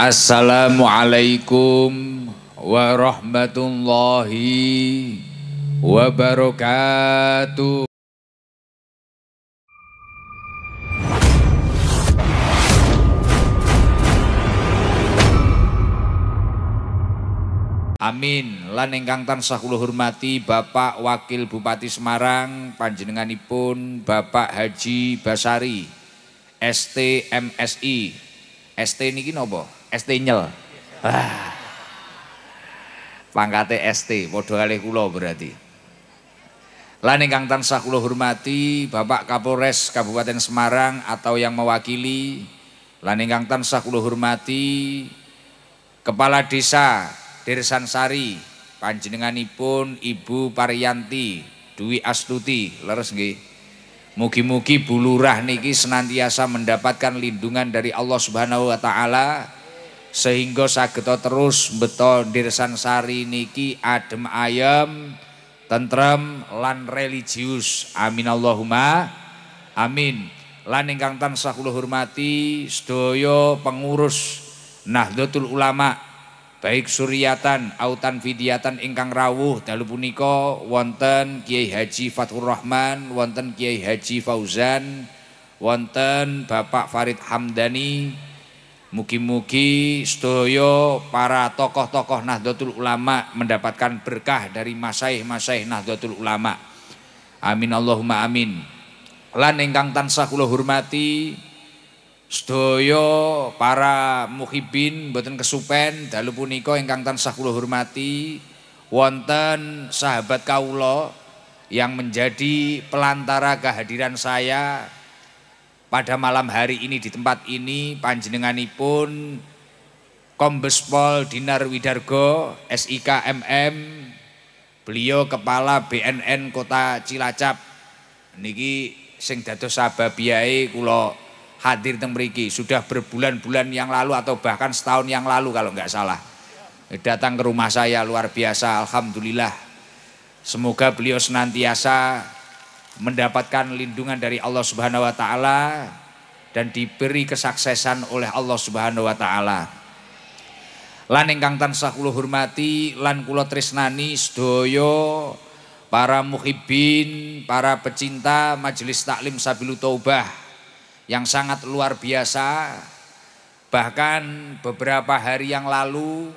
Assalamualaikum warahmatullahi wabarakatuh. Amin. Lan ingkang tansah kula hormati Bapak Wakil Bupati Semarang panjenenganipun Bapak Haji Basari STMSI. ST niki napa? ST nyel. Ah. Pangkate ST padha kalih kula berarti. Lan ingkang tansah kula hormati Bapak Kapolres Kabupaten Semarang atau yang mewakili lan ingkang tansah kula hormati Kepala Desa Dirsan Sari panjenenganipun Ibu Pariyanti Dwi Astuti leres nggih Mugi-mugi bulurah niki senantiasa mendapatkan lindungan dari Allah Subhanahu wa taala sehingga sageta terus beto Dirsan Sari niki adem ayem tentrem lan religius. Amin Allahumma. Amin. Lan ingkang tansah kula hormati sedaya pengurus Nahdlatul Ulama baik suryatan autan vidiatan ingkang rawuh dalu punika wonten Kiai Haji Fathur Rahman wonten Kiai Haji Fauzan wonten Bapak Farid Hamdani mugi-mugi sedaya para tokoh-tokoh Nahdlatul Ulama mendapatkan berkah dari masaih-masaih Nahdlatul Ulama. Amin Allahumma amin. Lan ingkang tansah kula hormati Sedaya para muhibin mboten kesupen dalu punika ingkang tansah kula hormati wonten sahabat kawula yang menjadi pelantara kehadiran saya pada malam hari ini di tempat ini panjenenganipun Kombes Pol Dinar Widargo SIK MM beliau kepala BNN Kota Cilacap. Niki sing dados sababiyae kula hadir teng mriki. Sudah berbulan-bulan yang lalu atau bahkan setahun yang lalu kalau nggak salah. Datang ke rumah saya luar biasa alhamdulillah. Semoga beliau senantiasa mendapatkan lindungan dari Allah Subhanahu wa taala dan diberi kesuksesan oleh Allah Subhanahu wa taala. Lan ingkang tansah kula hormati lan kula tresnani sedaya para muhibin, para pecinta Majelis Taklim Sabilu Taubah yang sangat luar biasa. Bahkan beberapa hari yang lalu,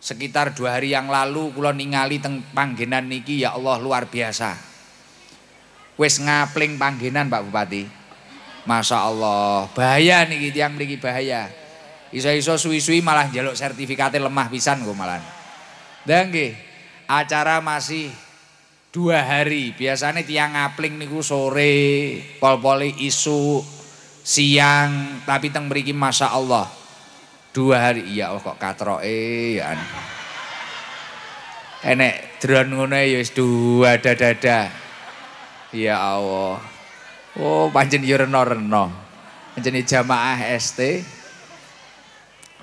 sekitar dua hari yang lalu, kulo ningali teng panggenan niki ya Allah luar biasa. Wes ngapling panggenan Pak Bupati. Masya Allah, bahaya niki tiang niki bahaya. Iso-iso suwi-suwi malah jaluk sertifikatnya lemah pisan kok malah. Dan acara masih dua hari. Biasanya tiang ngapling niku sore, pol-poli isu, siang tapi teng mriki Masya Allah dua hari iya oh kok katroke ya enek drone ngono ya wis dua dada ya Allah. Oh pancen yo reno-reno. Pancen jamaah ST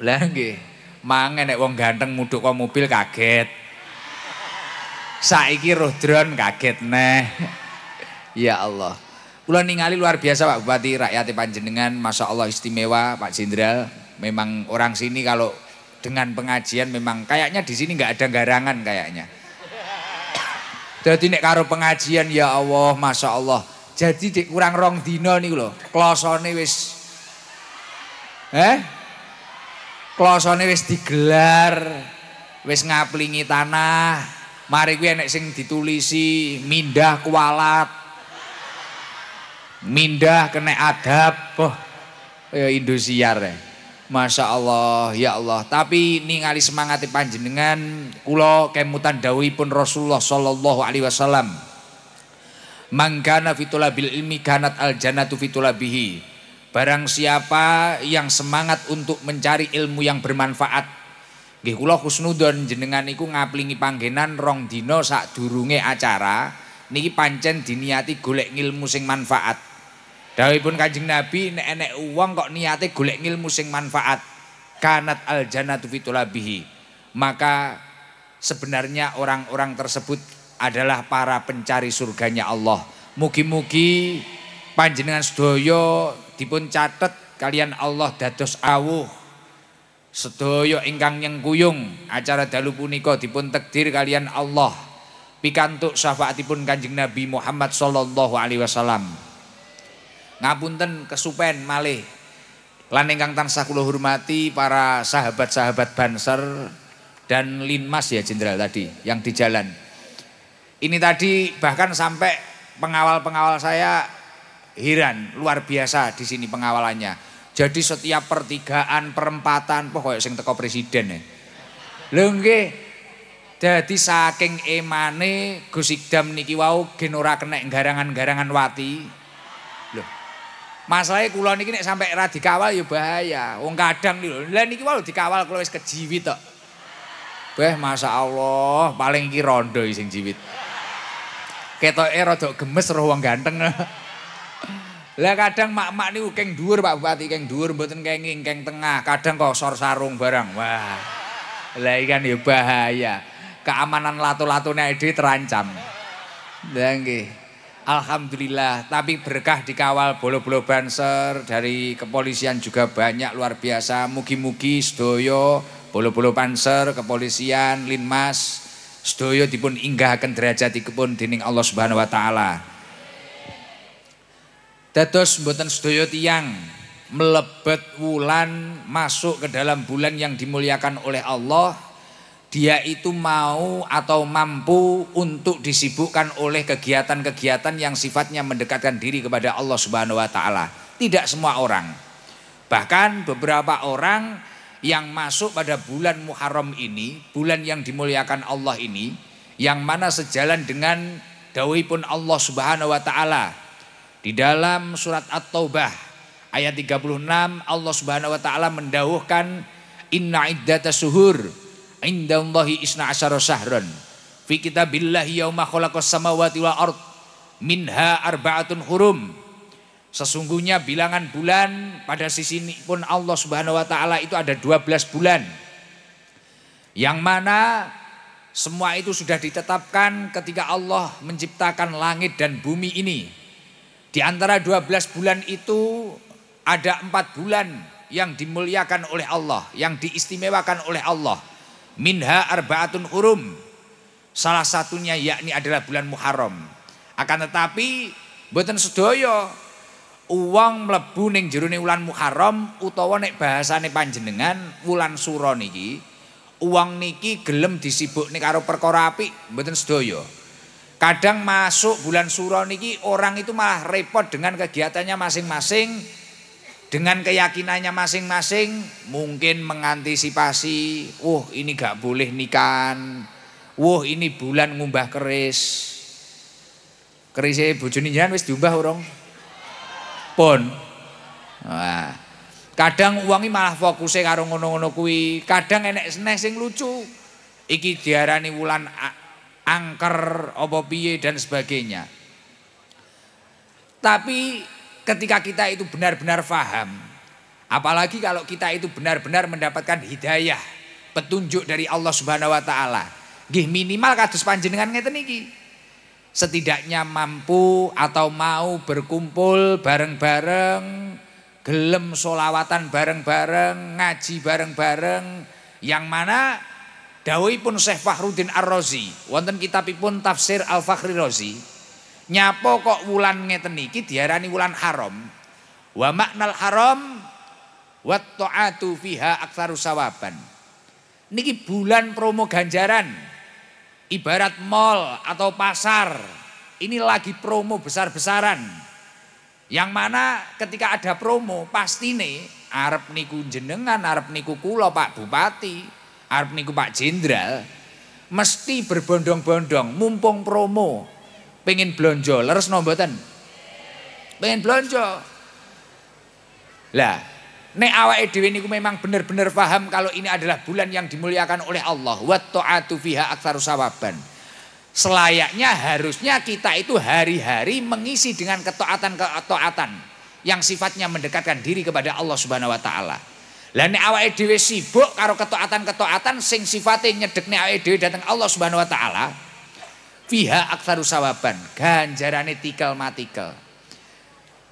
lah nggih mang enek wong ganteng mudhuk kok mobil kaget. Saiki roh drone kaget neh. Ya Allah. Kula ningali luar biasa Pak Bupati rakyat panjenengan. Masya Allah istimewa Pak Jenderal memang orang sini kalau dengan pengajian memang kayaknya di sini nggak ada garangan kayaknya jadi nek karo pengajian ya Allah Masya Allah. Jadi dik kurang rong dino nih loh klosone wis eh? Klosone wis digelar wis ngaplingi tanah mari gue enek sing ditulisi mindah kualat mindah kena adab oh ya Indosiar ya Masya Allah ya Allah. Tapi ningali semangati panjenengan kulo kemutan pun Rasulullah Sallallahu Alaihi Wasallam. Mangkana fitulabil ilmi kanat al jannatu fitulabihi barang siapa yang semangat untuk mencari ilmu yang bermanfaat. Nggih kula husnudon jenengan iku ngaplingi panggenan rong dino sak durunge acara niki pancen diniati golek ilmu sing manfaat Dawuhipun Kanjeng Nabi nek uang kok niate golek ilmu sing manfaat kanat al jannatu fitulabihi. Maka sebenarnya orang-orang tersebut adalah para pencari surganya Allah. Mugi-mugi panjenengan sedaya dipun catet kalian Allah dados awuh Sedaya ingkang nyengkuyung acara dalu punika dipun takdir kalian Allah pikantuk syafaatipun Kanjeng Nabi Muhammad sallallahu alaihi wasallam. Ngapunten kesupen malih lan ingkang tansah kula hormati para sahabat-sahabat Banser dan Linmas ya Jenderal tadi yang di jalan. Ini tadi bahkan sampai pengawal-pengawal saya heran luar biasa di sini pengawalannya. Jadi setiap pertigaan, perempatan, pokoknya sing teko presiden ya. Dadi saking emane Gus Ikdam niki wau gen ora kenek garangan-garangan wati. Masalahe kula niki nek sampai ra dikawal ya bahaya. Wong kadang lho, lah niki wau dikawal kula wis kejiwit tok. Beh, Masya Allah, paling iki rondo sing jiwit. Ketoke rada gemes roh wong ganteng. Lah kadang mak-mak niku keng dhuwur Pak Bupati, keng dhuwur mboten kenging, keng tengah, kadang kok sor sarung barang. Wah. Lah ikan ya bahaya. Keamanan lato-latone dhewe terancam. Lah nggih. Alhamdulillah, tapi berkah dikawal bolo-bolo banser dari kepolisian juga banyak luar biasa. Mugi-mugi sedoyo bolo-bolo panser, kepolisian, linmas, sedoyo dipun inggahaken derajatipun dening Allah Subhanahu wa taala. Dados mboten sedaya tiyang melebet wulan masuk ke dalam bulan yang dimuliakan oleh Allah dia itu mau atau mampu untuk disibukkan oleh kegiatan-kegiatan yang sifatnya mendekatkan diri kepada Allah Subhanahu wa taala. Tidak semua orang. Bahkan beberapa orang yang masuk pada bulan Muharram ini, bulan yang dimuliakan Allah ini, yang mana sejalan dengan pun Allah Subhanahu wa taala di dalam surat At-Taubah ayat 36 Allah Subhanahu wa taala mendawuhkan inna iddata suhur indallahi isna asyara syahran fi kitabillahi yauma khalaqas samawati wal ard minha arba'atun hurum Sesungguhnya bilangan bulan pada sisi ini pun Allah Subhanahu wa taala itu ada 12 bulan. Yang mana semua itu sudah ditetapkan ketika Allah menciptakan langit dan bumi ini. Di antara 12 bulan itu ada empat bulan yang dimuliakan oleh Allah, yang diistimewakan oleh Allah. Minha arbaatun hurum. Salah satunya yakni adalah bulan Muharram. Akan tetapi mboten sedaya uang mlebu ning jero wulan Muharram utawa nek bahasane panjenengan wulan Suro niki uang niki gelem disibukne karo perkara apik mboten sedaya. Kadang masuk bulan suro niki orang itu malah repot dengan kegiatannya masing-masing dengan keyakinannya masing-masing mungkin mengantisipasi, wah ini gak boleh nikahan, wah ini bulan ngumbah keris. Kerisnya bojone jangan wis diumbah urung? Pun. Wah. Kadang uangnya malah fokusnya karo ngono-ngono kuwi. Kadang enek sing lucu. Iki diarani wulan angker, opo piye dan sebagainya. Tapi ketika kita itu benar-benar faham, apalagi kalau kita itu benar-benar mendapatkan hidayah, petunjuk dari Allah Subhanahu wa taala. Nggih minimal kados panjenengan ngeten iki. Setidaknya mampu atau mau berkumpul bareng-bareng, gelem solawatan bareng-bareng, ngaji bareng-bareng, yang mana pun Syekh Fahruddin Ar-Razi, wonten kitabipun Tafsir Al-Fakhri Razi, nyapo kok wulan ngeten iki diarani wulan haram. Wa maknal haram wa ta'atu fiha aktsaru sawaban. Niki bulan promo ganjaran. Ibarat mall atau pasar. Ini lagi promo besar-besaran. Yang mana ketika ada promo pasti nih arep niku jenengan, arep niku kula Pak Bupati, arep niku Pak Jenderal mesti berbondong-bondong mumpung promo pengen blonjo leres no mboten? Pengen blonjo. Lah nek awake dhewe niku memang benar-benar paham kalau ini adalah bulan yang dimuliakan oleh Allah. Wa ta'atu fiha aktsaru sawaban. Selayaknya harusnya kita itu hari-hari mengisi dengan ketaatan-ketaatan yang sifatnya mendekatkan diri kepada Allah Subhanahu wa taala. Lah nek awake dhewe sibuk karo ketaatan-ketaatan sing sifate nyedekne awake dhewe dateng Allah Subhanahu wa taala, fiha aktsaru sawaban, ganjarane tikal matikel.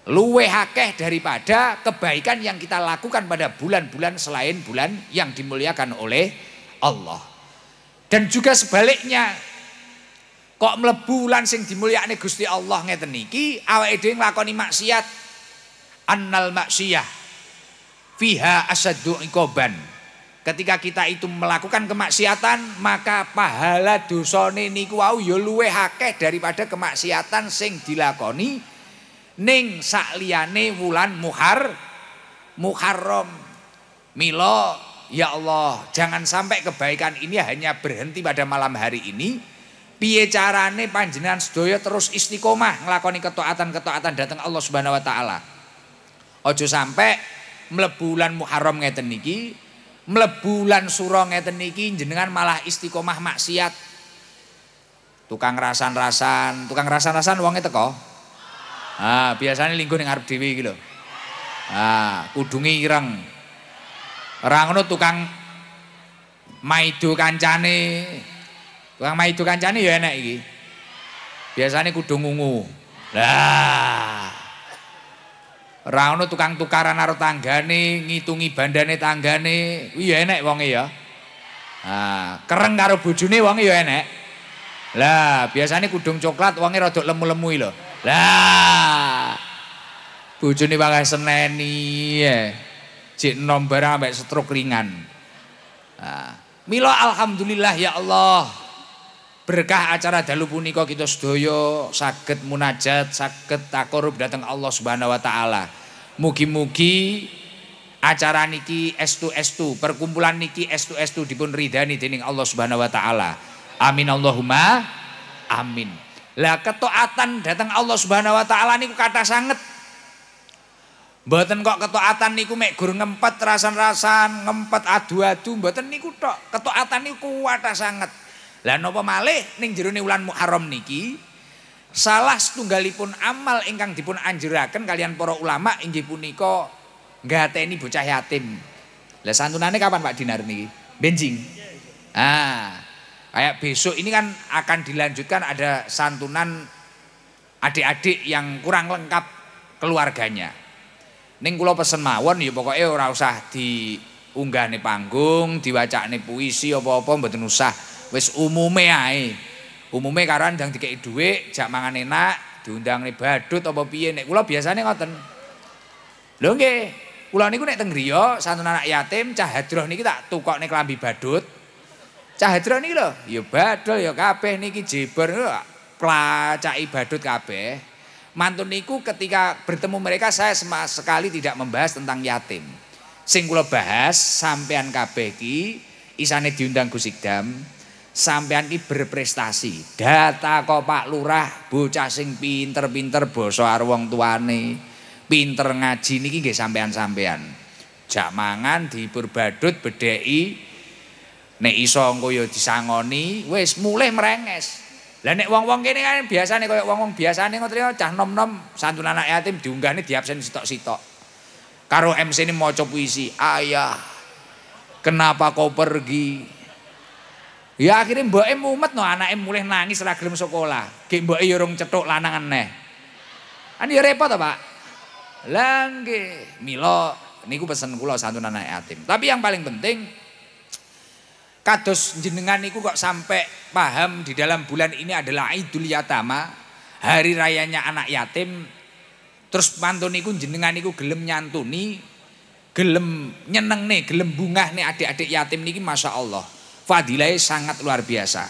luwe akeh daripada kebaikan yang kita lakukan pada bulan-bulan selain bulan yang dimuliakan oleh Allah. Dan juga sebaliknya, kok mlebu bulan sing dimulyakne Gusti Allah ngeten niki, awake dhewe nglakoni maksiat annal maksiyah fiha asaddu ikoban. Ketika kita itu melakukan kemaksiatan, maka pahala dosane niku wau ya luwih daripada kemaksiatan sing dilakoni ning sakliyane wulan Muhar Muharram. Milo ya Allah, jangan sampai kebaikan ini hanya berhenti pada malam hari ini. Piye carane panjenengan sedaya terus istiqomah nglakoni ketaatan-ketaatan datang Allah Subhanahu wa taala. Ojo sampai mlebu bulan Muharram ngeten niki, mlebu bulan Suro ngeten niki jenengan malah istiqomah maksiat. Tukang rasan-rasan, tukang rasan-rasan wonge teko. Ah, biasanya lingkuh ning arep dhewe iki lho. Ah, kudunge ireng. Ora ngono tukang maido kancane. Tukang maido kancane ya enak iki. Biasanya kudung ungu. Lah. Ora ono tukang tukaran karo tanggane, ngitungi bandane tanggane. Kuwi ya enek wonge ya. Ah, kereng karo bojone wonge ya enek. Lah, biasanya kudung coklat wonge rada lemu-lemu lho. Lah. Bojone wae seneni ya. Jek nom barang ambek stroke ringan. Nah, mila alhamdulillah ya Allah. Berkah acara dalu punika kita sedaya saged munajat, saged takarub datang Allah Subhanahu wa taala. Mugi-mugi acara niki estu-estu, perkumpulan niki estu-estu dipun ridani dening Allah Subhanahu wa taala. Amin Allahumma amin. Lah ketaatan datang Allah Subhanahu wa taala niku kata sangat. Mboten kok ketaatan niku mek gur ngempet rasan-rasan, ngempet adu-adu, mboten niku tok. Ketaatan niku kata sangat. Lah napa malih ning jerone wulan Muharram niki salah setunggalipun amal ingkang dipun anjuraken kalian para ulama inggih punika nggateni bocah yatim. Lah santunane kapan Pak Dinar niki? Benjing. Ah, Kayak besok ini kan akan dilanjutkan ada santunan adik-adik yang kurang lengkap keluarganya. Ning kula pesen mawon ya pokoknya ora usah diunggah nih panggung, diwaca nih puisi apa-apa mboten usah. Wis umume ae. Umume karan ndang dikeki dhuwit, jak mangan enak, diundang nih badut apa piye nek kula biasane ngoten. Lho nggih, kula niku nek teng griya santunan anak yatim cah hadroh niki tak tukokne klambi badut. Cahadra niki lho, ya badol ya kabeh niki jeber placaki badut kabeh. Mantun niku ketika bertemu mereka saya sama sekali tidak membahas tentang yatim. Sing kula bahas sampean kabeh iki isane diundang Gus Ikdam, sampean iki berprestasi. Data kok Pak Lurah, bocah sing pinter-pinter basa karo wong tuane, pinter ngaji niki nggih sampean-sampean. Jak mangan dihibur badut bedheki Nek iso engko ya disangoni, wis mulih merenges. Lah nek wong-wong kene kan biasane kaya wong-wong biasane ngoten cah nom-nom santun anak yatim diunggahne diabsen sitok-sitok. Karo MC ini maca puisi, "Ayah, kenapa kau pergi?" Ya akhirnya mbok e mumet no anake mulih nangis ora gelem sekolah. Ki mbok e ya urung cetuk lanangan neh. Kan ya repot to, Pak. Mila niku pesen kula santun anak yatim. Tapi yang paling penting Kados jenengan niku kok sampai paham di dalam bulan ini adalah Idul Yatama, hari rayanya anak yatim. Terus mantun niku jenengan niku gelem nyantuni, gelem nyeneng nih, gelem bungah nih adik-adik yatim niki masya Allah. Fadilahnya sangat luar biasa.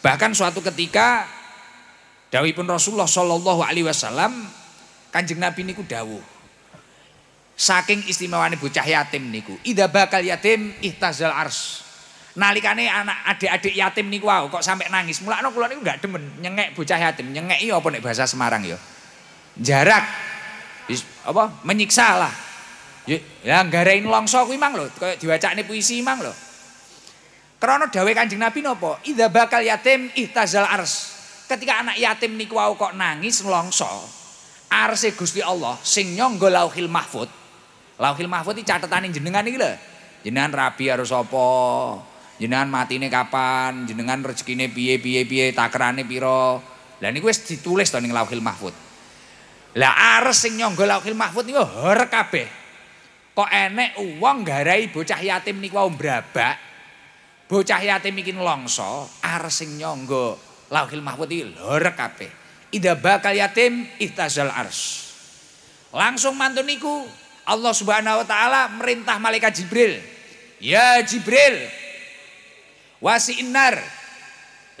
Bahkan suatu ketika pun Rasulullah Shallallahu Alaihi Wasallam kanjeng Nabi niku dawuh. Saking istimewanya bocah yatim niku, ida bakal yatim ihtazal ars nalikane anak adik-adik yatim niku wow, kok sampai nangis. Mulakno kula niku enggak demen nyengek bocah yatim. Nyengek iya apa nek bahasa Semarang ya? Jarak. apa? Menyiksa lah. Ya nggarein longso kuwi mang lho, kaya diwacane puisi mang lho. Krana dawuh Kanjeng Nabi napa? Idza bakal yatim ihtazal ars. Ketika anak yatim niku wow, kok nangis longso, arse Gusti Allah sing nyangga Lauhil Mahfud. Lauhil Mahfud iki catetane jenengan iki lho. Jenengan rabi harus apa? jenengan matine kapan, jenengan rezekine piye piye piye, takrane piro. Lah niku wis ditulis to ning Lauhil Mahfud. Lah ares sing nyangga Lauhil Mahfud niku horek kabeh. Kok enek uang garai bocah yatim niku wau brabak. Bocah yatim iki nelongso, ares sing nyangga Lauhil Mahfud iki horek kabeh. Ida bakal yatim ihtazal ars. Langsung mantun niku Allah Subhanahu wa taala merintah malaikat Jibril. Ya Jibril, wasi inar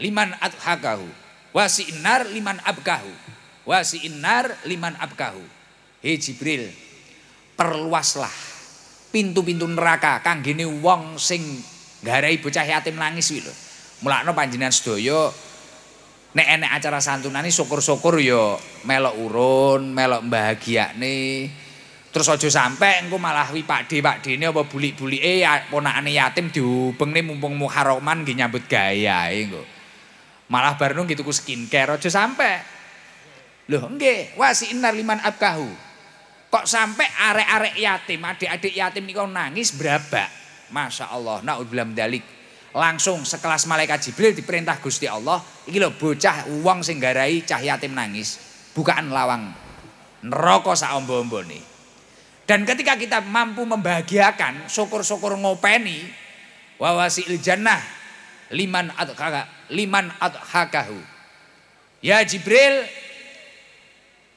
liman adhakahu, wasi inar liman abkahu, wasi inar liman abkahu. Hei Jibril, perluaslah pintu-pintu neraka kanggene wong sing garai bocah yatim nangis kuwi lho. Mulakno panjenengan sedaya nek enek acara santunan syukur-syukur ya melok urun, melok bahagiane. Terus aja sampe engko malah wi Pak D, Pak Dene apa bulik-bulike ya, ponakane yatim diubengne mumpung Muharraman nggih nyambut gayae engko. Malah bareng gitu ku skincare aja sampe. Loh nggih, innar liman abkahu. Kok sampe arek-arek yatim, adik-adik yatim niku nangis berabak. Masya Allah, naudzubillah dalik. Langsung sekelas malaikat Jibril diperintah Gusti Allah, iki lho bocah uang sing garai cah nangis. Bukaan lawang neraka sak ombo-ombone. Dan ketika kita mampu membahagiakan, syukur-syukur ngopeni, wawasil jannah liman adhaka liman adhakahu. Ya Jibril,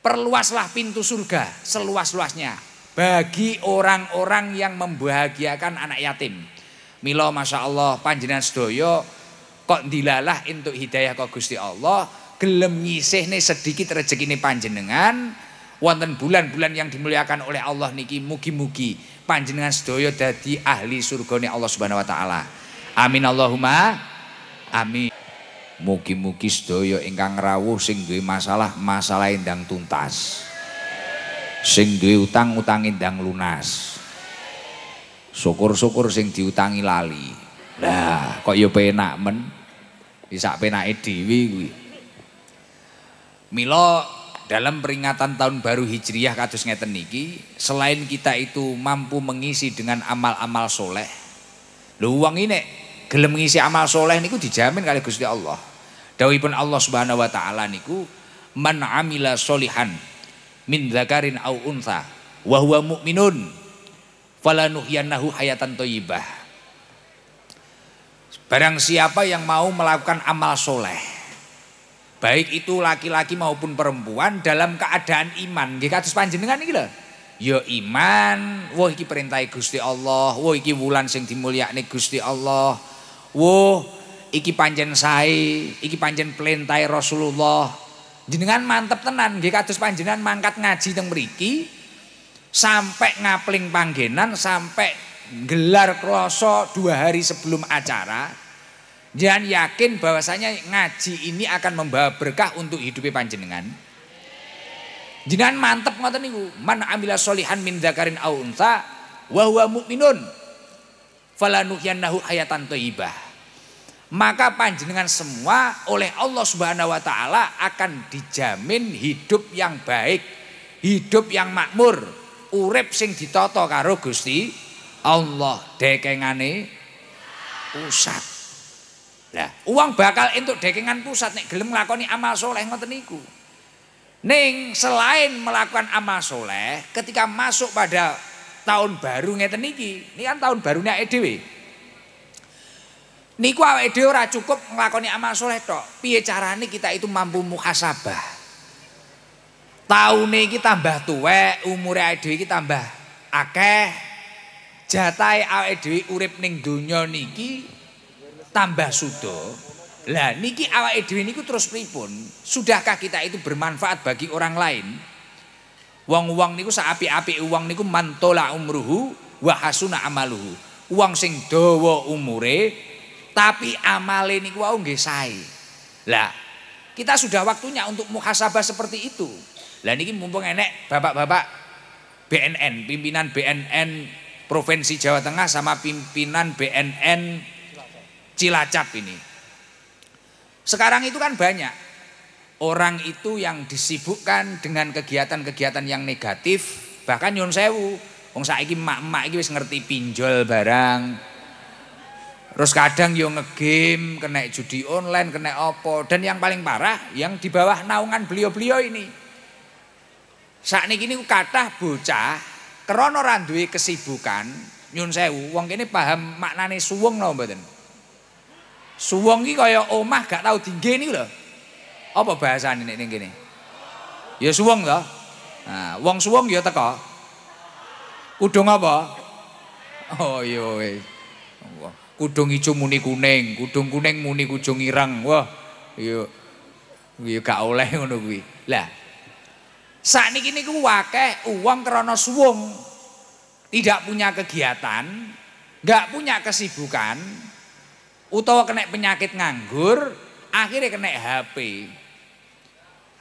perluaslah pintu surga seluas-luasnya bagi orang-orang yang membahagiakan anak yatim. Milo Masya Allah panjenengan sedoyo kok dilalah untuk hidayah kok Gusti Allah gelem nyisih nih sedikit rezeki nih panjenengan wonten bulan-bulan yang dimuliakan oleh Allah niki mugi-mugi panjenengan sedaya dadi ahli surgane Allah Subhanahu wa taala. Amin Allahumma amin. Mugi-mugi sedaya ingkang rawuh sing masalah, masalah ndang tuntas. Sing duwe utang, utang ndang lunas. Syukur-syukur sing diutangi lali. Lah, kok ya penak men. Isak penake dhewe kuwi. Mila dalam peringatan tahun baru Hijriyah kados ngeten niki, selain kita itu mampu mengisi dengan amal-amal soleh, lu uang ini gelem mengisi amal soleh niku dijamin kali Gusti Allah. Dawuhipun Allah Subhanahu wa taala niku man amila solihan min zakarin au untha wa huwa mu'minun falanuhyannahu hayatan thayyibah. Barang siapa yang mau melakukan amal soleh baik itu laki-laki maupun perempuan dalam keadaan iman nggih kados panjenengan iki lho ya iman wah iki perintah Gusti Allah wah iki wulan sing dimulyakne Gusti Allah wah iki panjen sae iki panjen perintah Rasulullah jenengan mantep tenan nggih kados panjenengan mangkat ngaji teng mriki sampai ngapling panggenan sampai gelar kloso dua hari sebelum acara Jangan yakin bahwasanya ngaji ini akan membawa berkah untuk hidupnya panjenengan. Jangan mantep ngoten niku. Man amila solihan min dzakarin aw untha wa huwa mu'minun falanuhyannahu hayatan thayyibah. Maka panjenengan semua oleh Allah Subhanahu wa taala akan dijamin hidup yang baik, hidup yang makmur, urip sing ditata karo Gusti Allah dekengane pusat. Nah, uang bakal untuk dekengan pusat nek gelem nglakoni amal soleh ngoten niku. Ning selain melakukan amal soleh, ketika masuk pada tahun baru ngeten niki, ini kan tahun barunya EDW. Niku awake dhewe ora cukup nglakoni amal soleh tok. Piye carane kita itu mampu muhasabah? Taune iki tambah tuwek, umure awake dhewe iki tambah akeh. Jatahe awake dhewe urip ning donya niki tambah sudo. Lah niki awake dhewe niku terus pripun? Sudahkah kita itu bermanfaat bagi orang lain? Wong-wong niku saapi-api uang niku mantola umruhu wa hasuna amaluhu. Uang sing dawa umure tapi amale niku wau nggih sae. Lah, kita sudah waktunya untuk muhasabah seperti itu. Lah niki mumpung enek bapak-bapak BNN, pimpinan BNN Provinsi Jawa Tengah sama pimpinan BNN Cilacap ini. Sekarang itu kan banyak orang itu yang disibukkan dengan kegiatan-kegiatan yang negatif, bahkan nyun sewu. Wong saiki emak-emak iki ngerti pinjol barang. Terus kadang yo ngegame, kena judi online, kena opo. Dan yang paling parah yang di bawah naungan beliau-beliau ini. Sakniki niku kathah bocah krana ora duwe kesibukan, nyun sewu, wong kene paham maknane suwung napa mboten? Suwung iki kaya omah gak tau dingge niku lho. Apa bahasane nek ning kene? Ya suwung to. Nah, wong suwung ya teko. Kudung apa? Oh iya. Kudung ijo muni kuning, kudung kuning muni kudung ireng. Wah, iya. Iya gak oleh ngono kuwi. Lah. Sakniki niku akeh uang krana suwung. Tidak punya kegiatan, enggak punya kesibukan, utawa kena penyakit nganggur, akhirnya kena HP.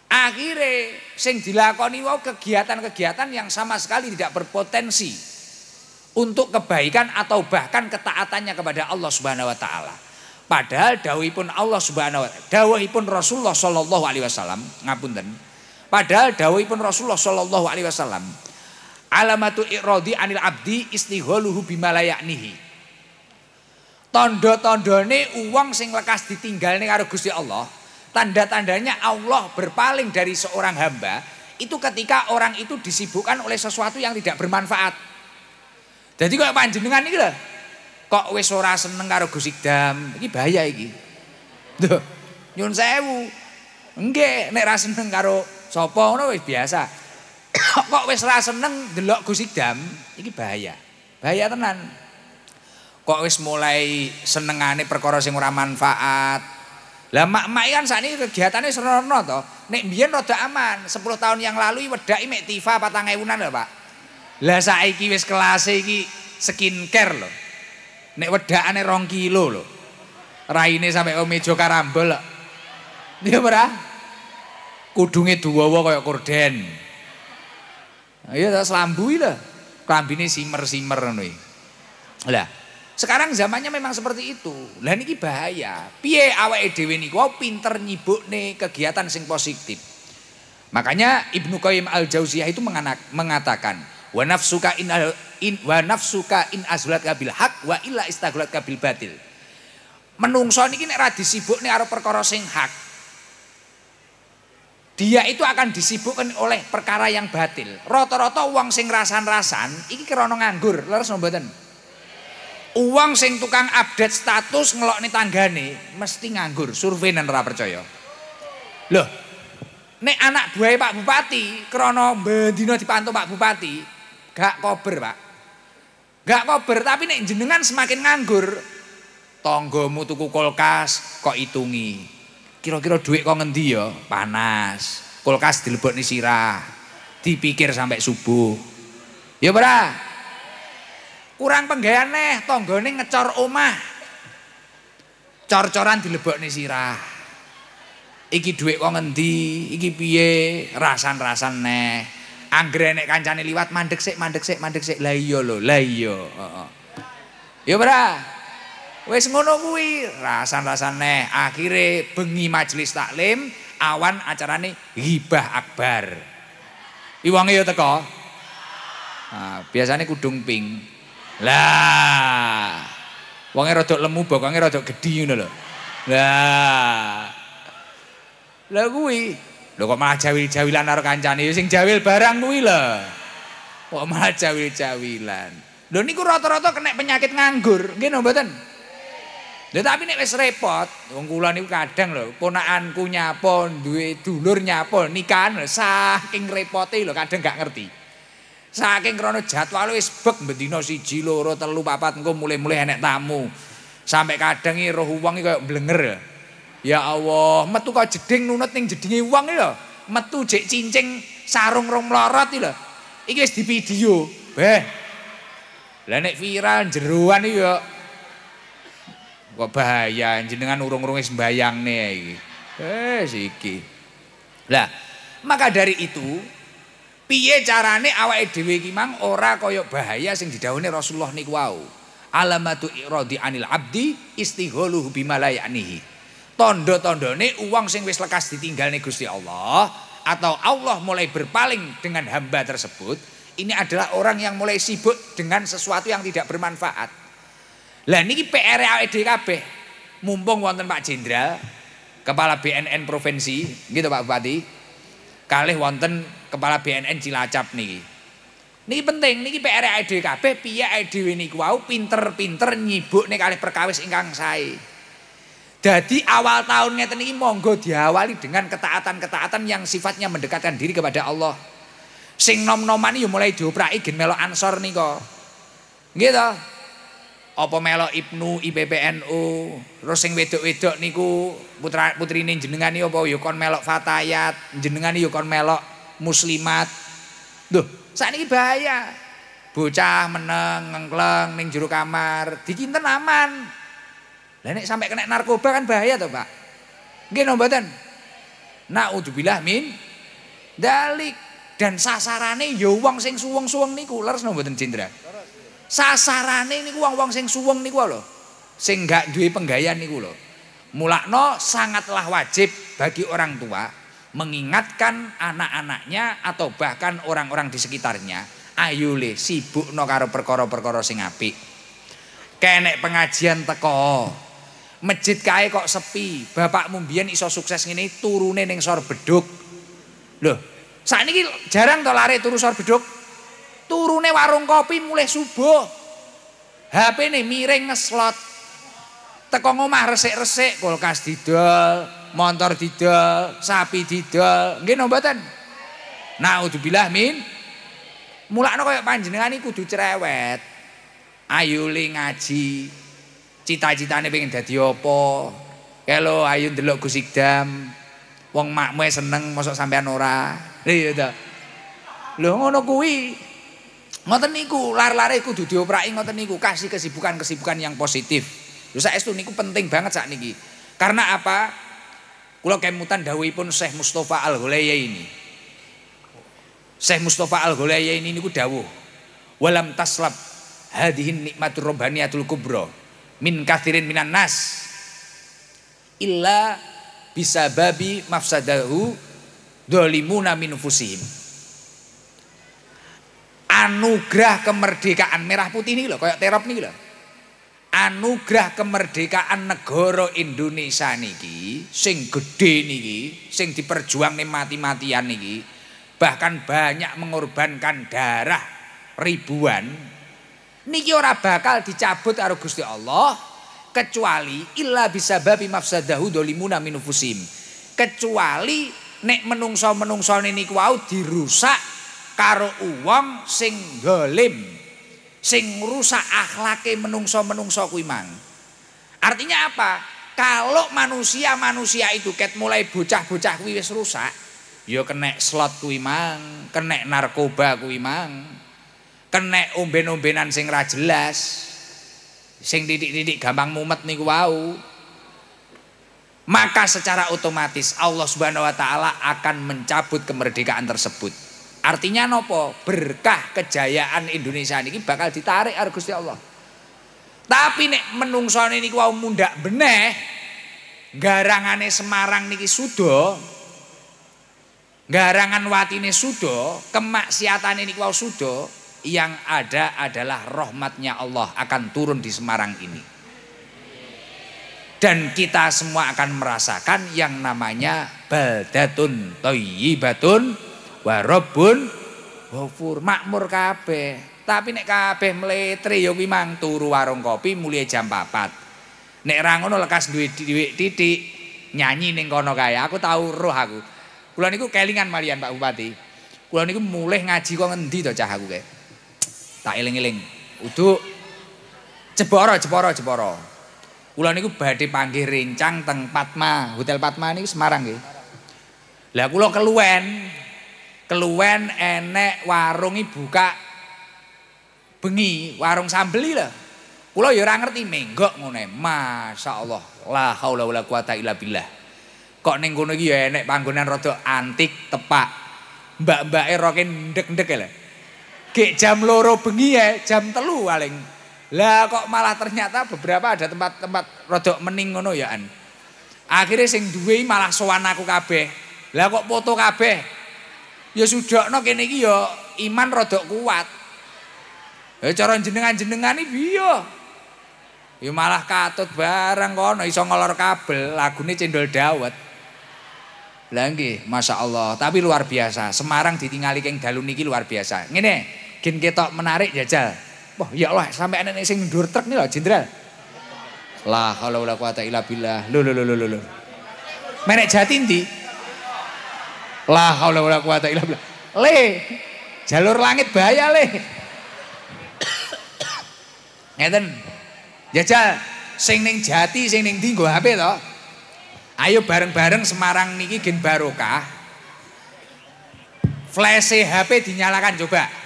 Akhirnya sing dilakoni wow kegiatan-kegiatan yang sama sekali tidak berpotensi untuk kebaikan atau bahkan ketaatannya kepada Allah Subhanahu wa taala. Padahal dawuhipun Allah Subhanahu wa taala, dawuhipun Rasulullah sallallahu alaihi wasallam, ngapunten. Padahal dawuhipun Rasulullah sallallahu alaihi wasallam, alamatu iradi anil abdi istighaluhu bimalayaknihi. Tondo-tondone uang sing lekas ditinggalne karo Gusti Allah, tanda-tandanya Allah berpaling dari seorang hamba itu ketika orang itu disibukkan oleh sesuatu yang tidak bermanfaat. Jadi kok panjenengan iki lho. Kok wis ora seneng karo Gusti Dam, iki bahaya iki. Duh, nyun sewu. Nggih, nek ra seneng karo sapa ngono wis biasa. kok wis ora seneng delok Gusti Dam, iki bahaya. Bahaya tenan kok wis mulai senengane perkara sing ora manfaat. Lah mak-mak kan sakniki kegiatane serono to. Nek mbiyen rada aman, 10 tahun yang lalu wedaki mek Tifa 4000-an lho, Pak. Lah saiki wis kelas iki skincare lho. Nek wedakane 2 kilo lho. Raine sampe o meja karambol lho. Iya ora? Kudunge duwawa kaya korden. Iya ta selambu lho. Klambine simer-simer ngono. Lah, sekarang zamannya memang seperti itu. Lah niki bahaya. Piye awake dhewe niku pinter nyibukne kegiatan sing positif. Makanya Ibnu Qayyim Al-Jauziyah itu mengatakan, wa nafsuka in, in wa in azlat kabil hak wa illa istaglat kabil batil. Menungso niki nek ra disibukne karo perkara sing hak, dia itu akan disibukkan oleh perkara yang batil. Rata-rata uang sing rasan-rasan iki krana nganggur, leres mboten? Uang sing tukang update status ngelokne tanggane mesti nganggur, survei dan ora percaya. Loh, nek anak buah Pak Bupati krana bendina dipantau Pak Bupati, gak kober, Pak. Gak kober, tapi nek jenengan semakin nganggur, tonggomu tuku kulkas kok hitungi. Kira-kira duit kok ngendi ya? Panas. Kulkas dilebokne sirah. Dipikir sampai subuh. Ya, Bra. Kurang penggawean neh, tanggane ngecor omah. Cor-coran dilebokne sirah. Iki dhuwit kok ngendi? Iki piye? Rasan-rasan neh. Anggere nek kancane liwat mandek sik, mandek sik, mandek sik. Lah iya lho, lah iya. Heeh. Ya, Bra. Wis ngono kuwi, rasan-rasan neh. Akhire bengi majelis taklim, awan acarane hibah akbar. Iwange ya teko. Nah, biasanya kudung ping. Lah. Wonge rada lemu, bokonge rada gedhi ngono lho. Lah. Lah kuwi, lho kok malah jawil-jawilan karo kancane sing jawil barang kuwi lho. Kok malah jawil-jawilan. Lho niku rata-rata kena penyakit nganggur, nggih napa mboten? Lha tapi nek wis repot, wong kula niku kadang lho, ponakanku nyapa, duwe dulur nyapa, nikahan saking repote lho kadang gak ngerti. Saking krono jadwal wis bek bendina siji loro telu papat engko mulai-mulai enek tamu. Sampai kadang iki roh wong iki koyo blenger. Ya Allah, metu kok jeding nunut ning jedinge wong lho. Metu jek cincing sarung rong mlorot iki lho. Iki wis di video. Beh. Lah nek viral jeroan iki yo kok bahaya jenengan urung-urunge sembayangne iki. Eh siki. Lah, maka dari itu Piye carane awake dhewe iki mang ora kaya bahaya sing didhawuhi Rasulullah niku wau. Alamatu iradi anil abdi istighaluhu bimalayanihi. Tondo-tondone uang sing wis lekas ditinggalne Gusti Allah atau Allah mulai berpaling dengan hamba tersebut, ini adalah orang yang mulai sibuk dengan sesuatu yang tidak bermanfaat. Lah niki PR dhewe kabeh. Mumpung wonten Pak Jenderal, Kepala BNN Provinsi, gitu Pak Bupati. Kalih wonten kepala BNN Cilacap niki. Niki penting niki PR IDKB piye dhewe niku wau pinter-pinter nyibuk nih kalih perkawis ingkang sae. Jadi awal tahun ngeten iki monggo diawali dengan ketaatan-ketaatan yang sifatnya mendekatkan diri kepada Allah. Sing nom-noman ya mulai diopraki gen melok ansor nika. Nggih to? Apa melok Ibnu IPPNU, terus sing wedok-wedok niku putra putrine jenengan iki apa ya kon melok Fatayat, jenengan ya kon melok Muslimat. Duh, saat ini bahaya. Bocah meneng, ngengkleng, ning juru kamar, dikinten aman. Lah nek sampai kena narkoba kan bahaya toh, Pak. Nggih no mboten? Naudzubillah min dalik dan sasarane ya wong sing suweng-suweng niku leres no mboten Cindra. Sasarane niku wong-wong sing suweng niku lho. Sing gak duwe penggayan niku lho. Mulakno sangatlah wajib bagi orang tua mengingatkan anak-anaknya atau bahkan orang-orang di sekitarnya ayo le sibuk no karo perkara-perkara sing apik kenek pengajian teko masjid kae kok sepi bapak mumbian iso sukses ini turune ning sor beduk loh saat ini jarang to lari turu sor beduk turune warung kopi mulai subuh HP nih miring ngeslot teko ngomah resik-resik kulkas didol motor didol, sapi didol. Nggih no mboten? Naudzubillah min. Mulakno kaya panjenengan iki kudu cerewet. Ayo ngaji. Cita-citane pengen dadi apa? Kalau ayo ndelok Gus Ikdam. Wong makmu seneng mosok sampean ora. Iya ta. Lho ngono kuwi. Ngoten niku, lar-lare kudu diopraki ngoten niku, kasih kesibukan-kesibukan yang positif. Lho saestu niku penting banget sak niki. Karena apa? Kula kemutan dawuhipun Syekh Mustafa al ini. Syekh Mustafa al ini niku dawuh. Walam taslab hadihin nikmatur robbaniyatul kubra min kathirin minan nas illa bisa babi mafsadahu dolimuna min fusihim. Anugerah kemerdekaan merah putih ini loh, kayak terop nih loh anugerah kemerdekaan negara Indonesia niki sing gede niki sing diperjuang nih mati-matian niki bahkan banyak mengorbankan darah ribuan niki ora bakal dicabut karo Gusti Allah kecuali illa bisa babi mafsadahu dolimuna minufusim kecuali nek menungso-menungso niku wau dirusak karo uang sing dolim sing rusak akhlake menungso-menungso kuwi mang. Artinya apa? Kalau manusia-manusia itu ket mulai bocah-bocah kuwi wis rusak, ya kena slot kuwi mang, kena narkoba kuwi mang, kena omben-ombenan sing ra jelas, sing titik-titik gampang mumet niku wau. Maka secara otomatis Allah Subhanahu wa taala akan mencabut kemerdekaan tersebut. Artinya nopo? Berkah kejayaan Indonesia ini bakal ditarik karo Gusti Allah. Tapi nek menungsone niku wau mundak beneh, garangane Semarang niki sudo, garangan watine sudo, kemaksiatan ini wau sudo, yang ada adalah rahmatnya Allah akan turun di Semarang ini. Dan kita semua akan merasakan yang namanya baldatun toyibatun warobun wafur makmur kabeh. Tapi nek kabeh mletre ya kuwi turu warung kopi mulai jam 4 nek ra ngono lekas duwe titik nyanyi ning kono kae. Aku tahu roh aku. Kula niku kelingan malian Pak Bupati. Kula niku mulih ngaji kok ngendi to cah aku kae tak eling-eling. Uduk. Jeporo Jeporo Jeporo kula niku badhe panggih rincang teng Patma. Hotel Patma niku Semarang nggih. Lah kula keluwen. Keluwen enek warungi buka bengi warung sambeli lah kula ya ora ngerti menggok ngono masyaallah la haula wala quwata illa billah. Kok ning kono iki ya enek panggonan rada antik tepak. Mbak-mbake roke ndek-ndek lho gek jam loro bengi ya jam telu paling lah kok malah ternyata beberapa ada tempat-tempat rada mening ngono ya an akhirnya sing duwe malah sowan aku kabeh lah kok foto kabeh ya sudakno kene iki ya iman rada kuat. Ya cara jenengan-jenengan iki piye? Ya malah katut bareng kono iso ngolor kabel lagune cendol dawet. Lah Masya Allah. Tapi luar biasa. Semarang ditingali keng dalu niki luar biasa. Ngene, gen ketok menarik jajal. Wah, ya Allah, sampai anak sing ndur truk nih loh, Jenderal. La haula wala quwata illa billah. Lho lho lho lho lho. Menek jati ndi? La haula wala quwata illa billah. Le. Jalur langit bahaya le. Ngeten. Jajal sing ning jati sing ning ndi nggo HP to? Ayo bareng-bareng Semarang niki gen barokah. Flash HP dinyalakan coba.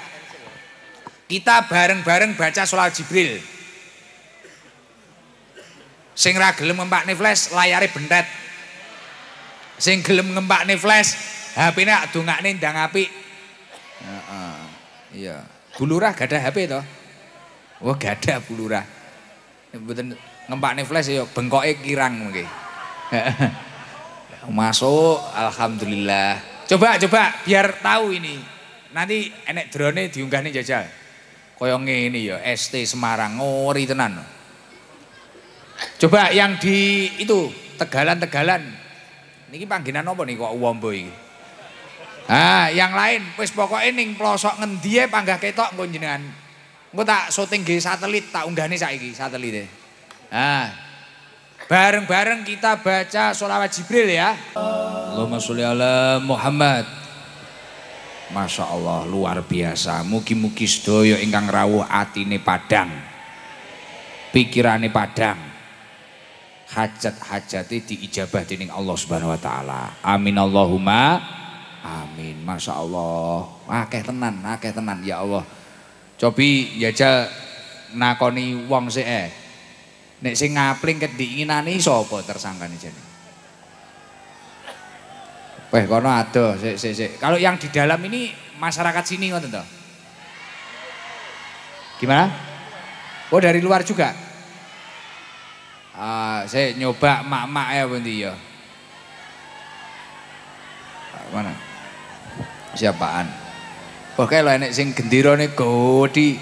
Kita bareng-bareng baca sholat Jibril. Sing ra gelem ngempakne flash layare bentet. Sing gelem ngempakne flash HP-ne dongakne ndang apik. Heeh. Iya. Bulurah gak ada HP toh? Oh gak ada bulurah. Mboten ngempakne flash ya bengkoke kirang mungkin. Masuk alhamdulillah. Coba coba biar tahu ini. Nanti enek drone diunggah nih jajal. Koyo ngene ya ST Semarang ngori tenan. Coba yang di itu Tegalan-Tegalan. Niki panggilan apa nih kok Wombo iki? Ah, yang lain wis pokoke ning pelosok ngendi panggah ketok engko jenengan. Engko tak syuting nggih satelit tak unggahne saiki satelite. Ah. Bareng-bareng kita baca sholawat Jibril ya. Allahumma sholli ala Muhammad. Masya Allah luar biasa. Mugi-mugi sedaya ingkang rawuh atine padang. Pikirane padang. Hajat-hajate diijabah dening Allah Subhanahu wa taala. Amin Allahumma amin. Masya Allah. Akeh tenan, akeh tenan ya Allah. Cobi jajal nakoni wong sik eh. Nek sing ngapling kedinginane sapa tersangkane jane? Weh kono ada, sik sik sik. Kalau yang di dalam ini masyarakat sini ngoten to? Gimana? Oh dari luar juga? Ah, saya nyoba mak-mak ya bunti ya. Mana? Siapaan? Oke lo enek sing gendirone godi.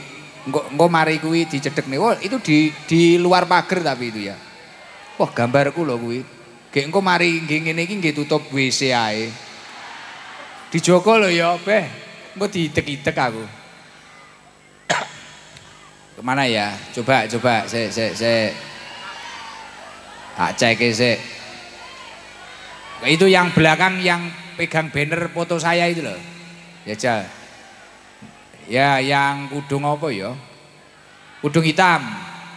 Engko engko mari kuwi dicedhekne. Wah, itu di di luar pagar tapi itu ya. Wah, gambarku lho kuwi. Gek engko mari nggih ngene iki nggih tutup WC ae. Dijogo lho ya, Beh. Engko diidek-idek aku. Ke mana ya? Coba, coba, saya, saya, saya. Tak cek sih. Itu yang belakang yang pegang banner foto saya itu loh. Ya, Jal. Ya, yang kudung apa ya? Kudung hitam,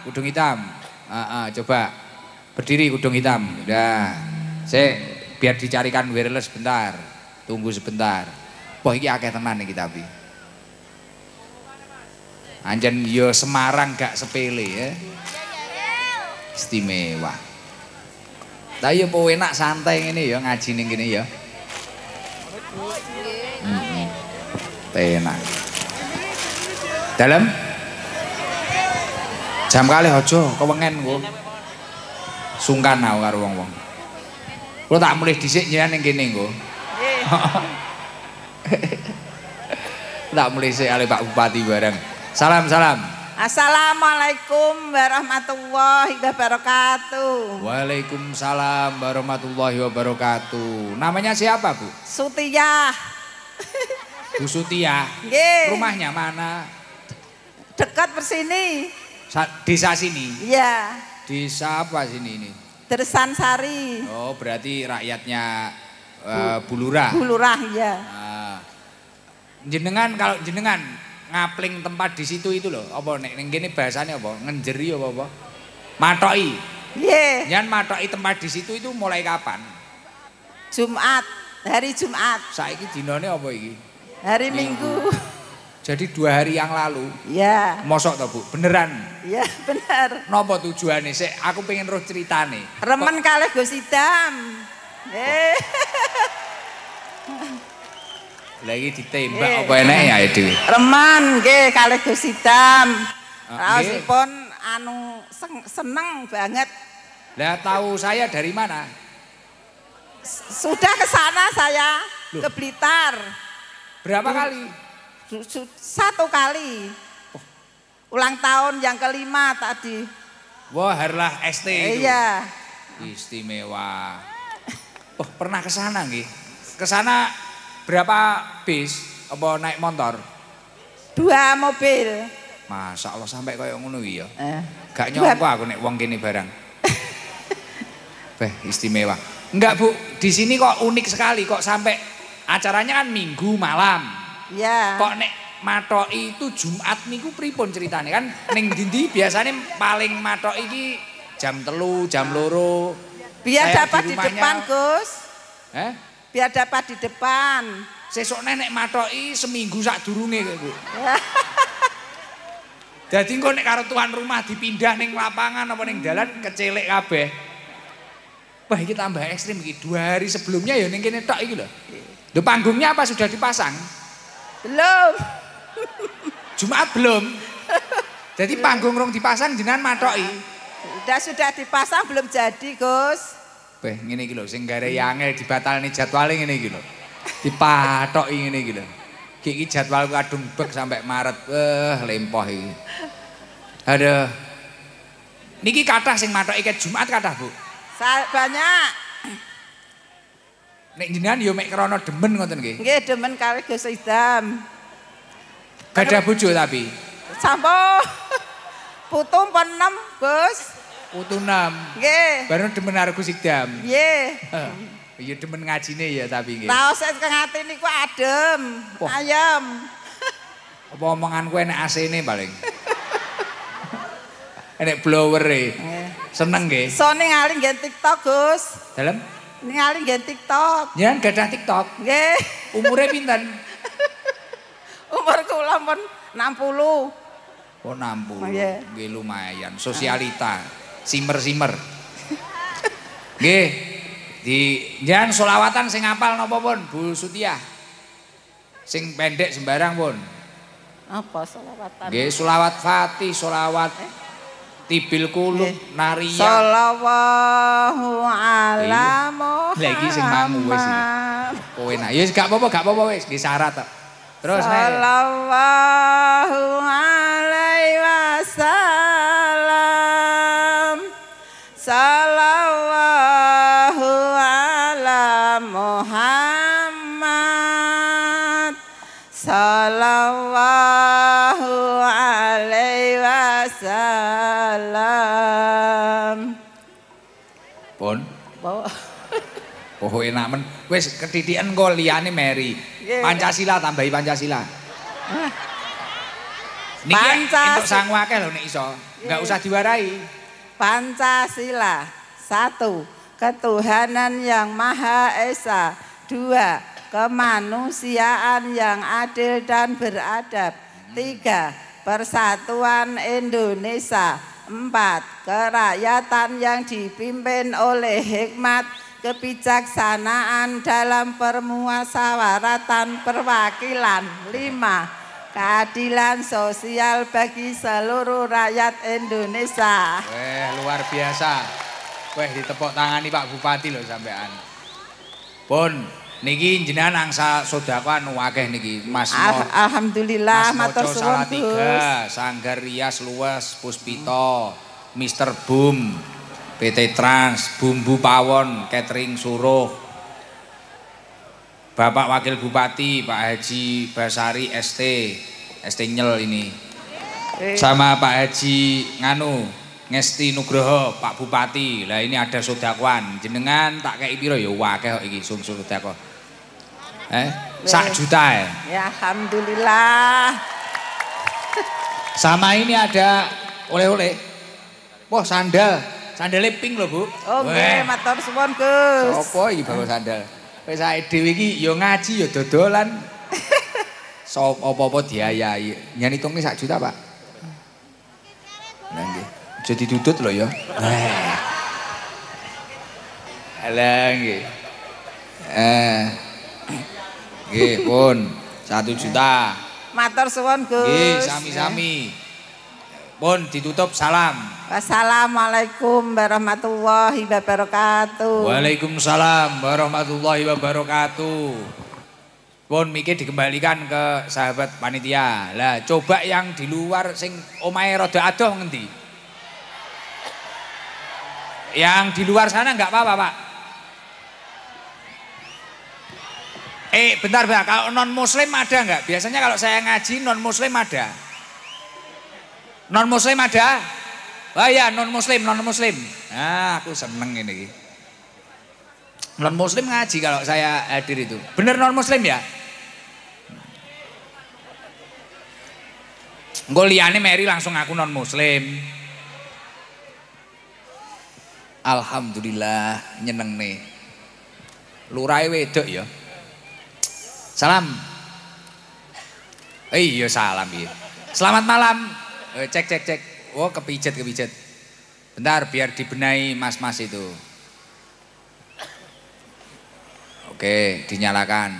kudung hitam. Ah, coba berdiri kudung hitam. Udah. Saya biar dicarikan wireless sebentar. Tunggu sebentar. Wah, ini akeh nih kita bi. Anjen yo Semarang gak sepele ya. Istimewa. Tapi yo enak santai ini ya ngaji ning kene ya. Enak. Dalam jam kali aja kewengen ku. Sungkan aku karo wong-wong. Kulo tak mulih dhisik njenengan ning kene nggo. tak mulih sik ale Pak Bupati bareng. Salam salam. Assalamualaikum warahmatullahi wabarakatuh. Waalaikumsalam warahmatullahi wabarakatuh. Namanya siapa, Bu? Sutiyah. Bu Sutia. Nggih. Rumahnya mana? Dekat bersini. Sa desa sini. Iya. Desa apa sini ini? Dersan Sari. Oh, berarti rakyatnya uh, Bulurah. Bulurah ya. Nah, jenengan kalau jenengan ngapling tempat di situ itu loh, apa nek ning kene bahasane apa? Ngenjeri apa apa? Matoki. Nggih. Jangan matoki tempat di situ itu mulai kapan? Jumat, hari Jumat, Saiki dinane apa iki? hari Minggu. Minggu. Jadi dua hari yang lalu. Ya. Mosok to, Bu? Beneran? Ya, benar. Napa tujuane sik? Aku pengen roh ceritane. Remen kalih Gus Idam. Eh, Lagi ditembak Eh. apa enek ya dhewe? remen nggih kalih Gus Idam. Ah, Raosipun anu seng- seneng banget. Lah tahu saya dari mana? Sudah ke sana saya Loh. ke Blitar. Berapa kali? Satu kali. Ulang tahun yang kelima tadi. Wah, harlah ST itu. Iya. Istimewa. Oh, pernah ke sana nggih. Ke sana berapa bis apa naik motor? Dua mobil. Masa Allah sampai kayak ngono ya. Eh. Gak nyongko aku nek wong kene barang. Beh, istimewa. Enggak, Bu. Di sini kok unik sekali kok sampai acaranya kan Minggu malam. Ya. Kok nek matoki itu Jumat niku pripun ceritane kan ning ndi biasanya paling matok iki jam telu, jam loro. Biar Kayak dapat di di, depan, Gus. Eh? Biar dapat di depan. Sesuk nek matoki seminggu sak durunge Bu. Jadi engko nek karo tuan rumah dipindah ning lapangan apa ning dalan kecelek kabeh. Wah, iki tambah ekstrim iki. Dua hari sebelumnya ya ning kene tok iki lho. Lho panggungnya apa sudah dipasang? Belum. Jumat belum. Jadi panggung rong dipasang jenengan matoki. Sudah sudah dipasang belum jadi, Gus. Beh, ngene iki lho sing gare angel dibatalne jadwale ngene iki lho. Dipatoki ngene iki lho. Ki iki jadwal kadung bek sampai Maret. Eh, lempoh iki. Aduh. Niki kathah sing matoki ke Jumat kathah, Bu. Sa- banyak. Nek jenengan yo mek krana demen ngoten nggih. Nggih demen kali Gus Idam. Gadah bojo tapi. Sampun. Putu pun enam, Gus. Putu 6. Nggih. Baru demen karo Gus Ikdam. Nggih. Iya demen ngajine ya tapi nggih. Tahu saya kang ati niku adem, Wah. ayam. Apa omongan kowe nek AC-ne paling. Enek blower e. Seneng nggih. So ningali nggih TikTok, Gus. Dalem Ningali nggih TikTok. jenengan gadah TikTok. Nggih. Umure pinten? Umur kula pun 60. Oh 60. Oh, iya. Nggih lumayan. Sosialita. Simer-simer. Nggih. Di jangan solawatan sing apal napa pun Bu Sutia. Sing pendek sembarang pun. Apa selawatan? Nggih solawat Fatih, solawat Tibil Kulub, Nggih. Naria. Sallallahu ala Muhammad. Lah, iki sing mangu wis. Kowe nak. Ya gak apa-apa, gak apa-apa wis, nggih syarat tok. Terus Sallallahu alaihi wasallam. Sallallahu enak men. Wis ketitikan kok liyane Mary. Nggih. Pancasila tambahi Pancasila. Niki Pancasila. entuk sangu akeh lho nek iso. Enggak usah diwarai. Pancasila satu ketuhanan yang maha esa dua kemanusiaan yang adil dan beradab tiga persatuan Indonesia empat kerakyatan yang dipimpin oleh hikmat kebijaksanaan dalam permuasawaratan perwakilan lima keadilan sosial bagi seluruh rakyat Indonesia. Weh luar biasa. Weh ditepuk tangani Pak Bupati lho sampean. Pun niki jenengan angsa sedekah akeh niki Mas Mo. Al- Alhamdulillah Mas matur suwun Gus. Sanggar Rias Luas, Puspito, Mr. Boom, PT Trans, Bumbu Pawon, Catering Suruh, Bapak Wakil Bupati, Pak Haji Basari ST, ST Nyel ini. Eh, Sama Pak Haji Nganu, Ngesti Nugroho, Pak Bupati. Lah ini ada sodakwan. Jenengan tak kayak piro ya wakeh iki sung sodako. Eh, sak juta ya. Ya Alhamdulillah. Sama ini ada oleh-oleh. Wah, sandal. Sandalnya pink loh, Bu. Oh nggih matur suwun Gus. Sopo iki bawa sandal? Wis sae dhewe iki ya ngaji ya dodolan. Sop apa-apa diayahi. Nyen hitungnya sak juta, Pak. Lah nggih. Aja ditutut lho ya. Eh. Alah nggih. Eh. Nggih, pun. Satu juta. Matur suwun Gus. Nggih, sami-sami. Pun ditutup salam. Wassalamualaikum warahmatullahi wabarakatuh. Waalaikumsalam warahmatullahi wabarakatuh. Pun mikir dikembalikan ke sahabat panitia. Lah coba yang di luar sing omahe rada adoh ngendi? Yang di luar sana enggak apa-apa, Pak. Eh, bentar, bentar. Kalau non muslim ada nggak? Biasanya kalau saya ngaji non muslim ada. Non muslim ada? Wah ya, non muslim, non muslim. Nah, aku seneng ini. Non muslim ngaji kalau saya hadir itu. Bener non muslim ya? Engko Mary langsung aku non muslim. Alhamdulillah nyeneng nih. Lurai wedok ya. Salam. Eh, iya salam iya. Selamat malam. Eh, cek cek cek. Oh kepijet kepijet. Bentar biar dibenahi mas-mas itu. Oke dinyalakan.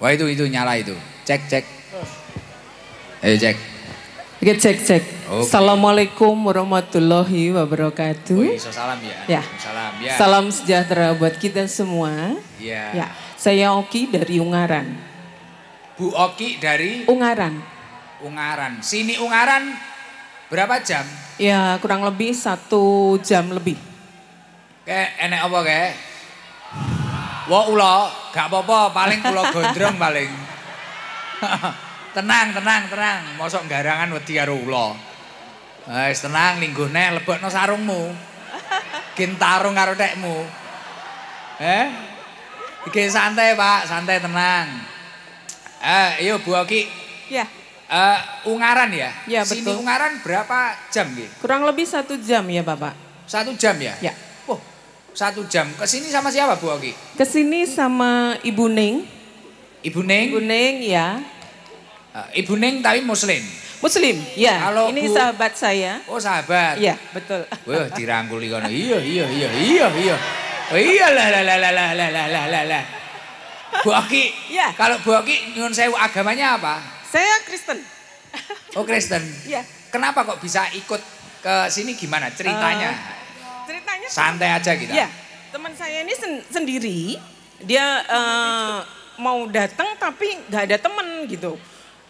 Wah itu itu nyala itu. Cek cek. Eh cek. Oke cek cek. Oke. Assalamualaikum warahmatullahi wabarakatuh. Wih, so salam ya. Ya. Salam ya. Salam sejahtera buat kita semua. Ya. Ya, saya Oki dari Ungaran. Bu Oki dari Ungaran. Ungaran. Sini Ungaran berapa jam? Ya kurang lebih satu jam lebih. Kayak enek apa kayak? Wah ulo, gak apa-apa, paling pulau gondrong paling. tenang, tenang, tenang. Mosok garangan wedi karo ulo. Wis tenang, lingguhne lebokno sarungmu. Kin tarung karo tekmu. Eh? Iki santai, Pak, santai tenang. Eh, iyo Bu Oki, Ya, eh, Ungaran ya? Ya, Sini betul. Ungaran berapa jam nggih? kurang lebih satu jam ya Bapak. Satu jam ya? Ya. Oh, satu jam. Ke sini sama siapa Bu Oki? Ke sini sama Ibu Ning. Ibu Neng? Ibu Ning ya. Eh, Ibu Neng tapi muslim. Muslim, ya. Kalau Ini Bu- sahabat saya. Oh sahabat. Iya, betul. Wah dirangkuli kono. Iya iya iya iya iya. Oh iya lah lah lah lah lah lah lah lah. Bu Oki. Iya. Kalau Bu Oki nyuwun sewu agamanya apa? Saya Kristen. Oh Kristen. Iya. Kenapa kok bisa ikut ke sini gimana ceritanya? Ceritanya Santai aja kita. Ya, teman saya ini sen- sendiri, dia eh, mau datang tapi nggak ada temen gitu.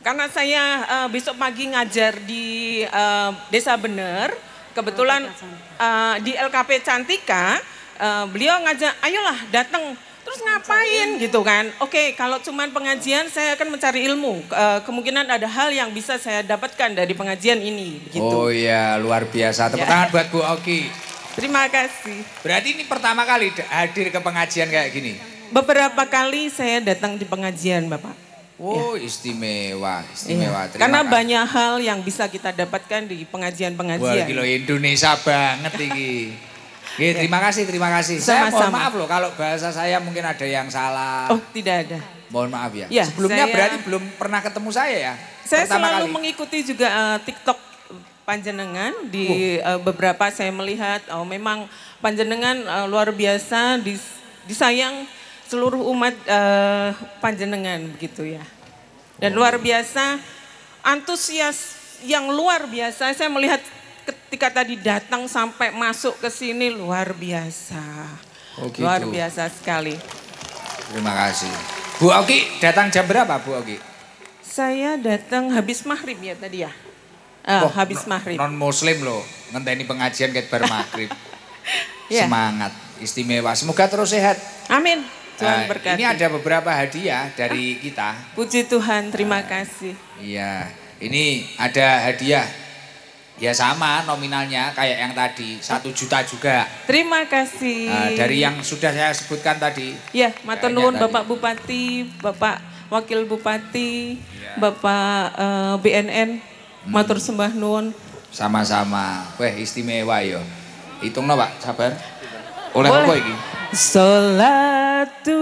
Karena saya eh, besok pagi ngajar di eh, Desa Bener, kebetulan eh, di LKP Cantika, eh, beliau ngajak, ayolah datang. Terus ngapain gitu kan? Oke, kalau cuman pengajian saya akan mencari ilmu. Kemungkinan ada hal yang bisa saya dapatkan dari pengajian ini, begitu. Oh iya luar biasa. Tepuk Ya. tangan buat Bu Oki. Terima kasih. Berarti ini pertama kali hadir ke pengajian kayak gini. Beberapa kali saya datang di pengajian, Bapak. Oh istimewa, istimewa. Iya. Terima Karena kasih. banyak hal yang bisa kita dapatkan di Wah pengajian-pengajian. gila Indonesia banget ini. Oke, terima kasih, terima kasih. Saya mohon Sama-sama. maaf loh kalau bahasa saya mungkin ada yang salah. Oh, tidak ada. Mohon maaf ya. Ya, Sebelumnya saya- berarti belum pernah ketemu saya ya? Saya Pertama selalu kali. mengikuti juga eh, TikTok panjenengan di eh, beberapa saya melihat oh memang panjenengan eh, luar biasa dis- disayang seluruh umat eh, panjenengan begitu ya. Dan luar biasa antusias yang luar biasa saya melihat ketika tadi datang sampai masuk ke sini luar biasa. Oh, gitu. Luar biasa sekali. Terima kasih. Bu Oki datang jam berapa Bu Oki? Saya datang habis maghrib ya tadi ya. Ah, Oh, habis maghrib. Non muslim loh, ngenteni pengajian kayak bar maghrib. Ya. Semangat, istimewa. Semoga terus sehat. Amin. Tuhan berkati. ini ada beberapa hadiah dari kita. Puji Tuhan, terima kasih. Iya, ini ada hadiah. Ya sama nominalnya kayak yang tadi, satu juta juga. Terima kasih. Nah, dari yang sudah saya sebutkan tadi. Ya, matur nuwun. Bapak Bupati, Bapak Wakil Bupati, Iya. Bapak eh, BNN, matur sembah nuwun. Sama-sama. Weh istimewa yo. Hitung no Pak, sabar. Oleh apa iki? Salatu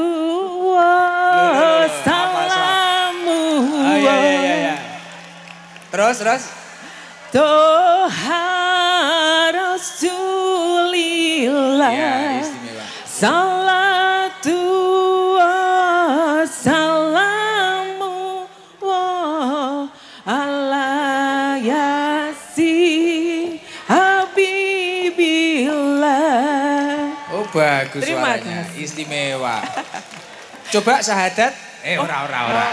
wa salamu Oh, iya, iya, iya, iya. Terus, terus. Toha Rasulillah Ya, istimewa. Salamu wa ala yasin habibillah Oh, bagus Terima suaranya. kasih. Istimewa. Coba syahadat. Eh, ora, ora, ora.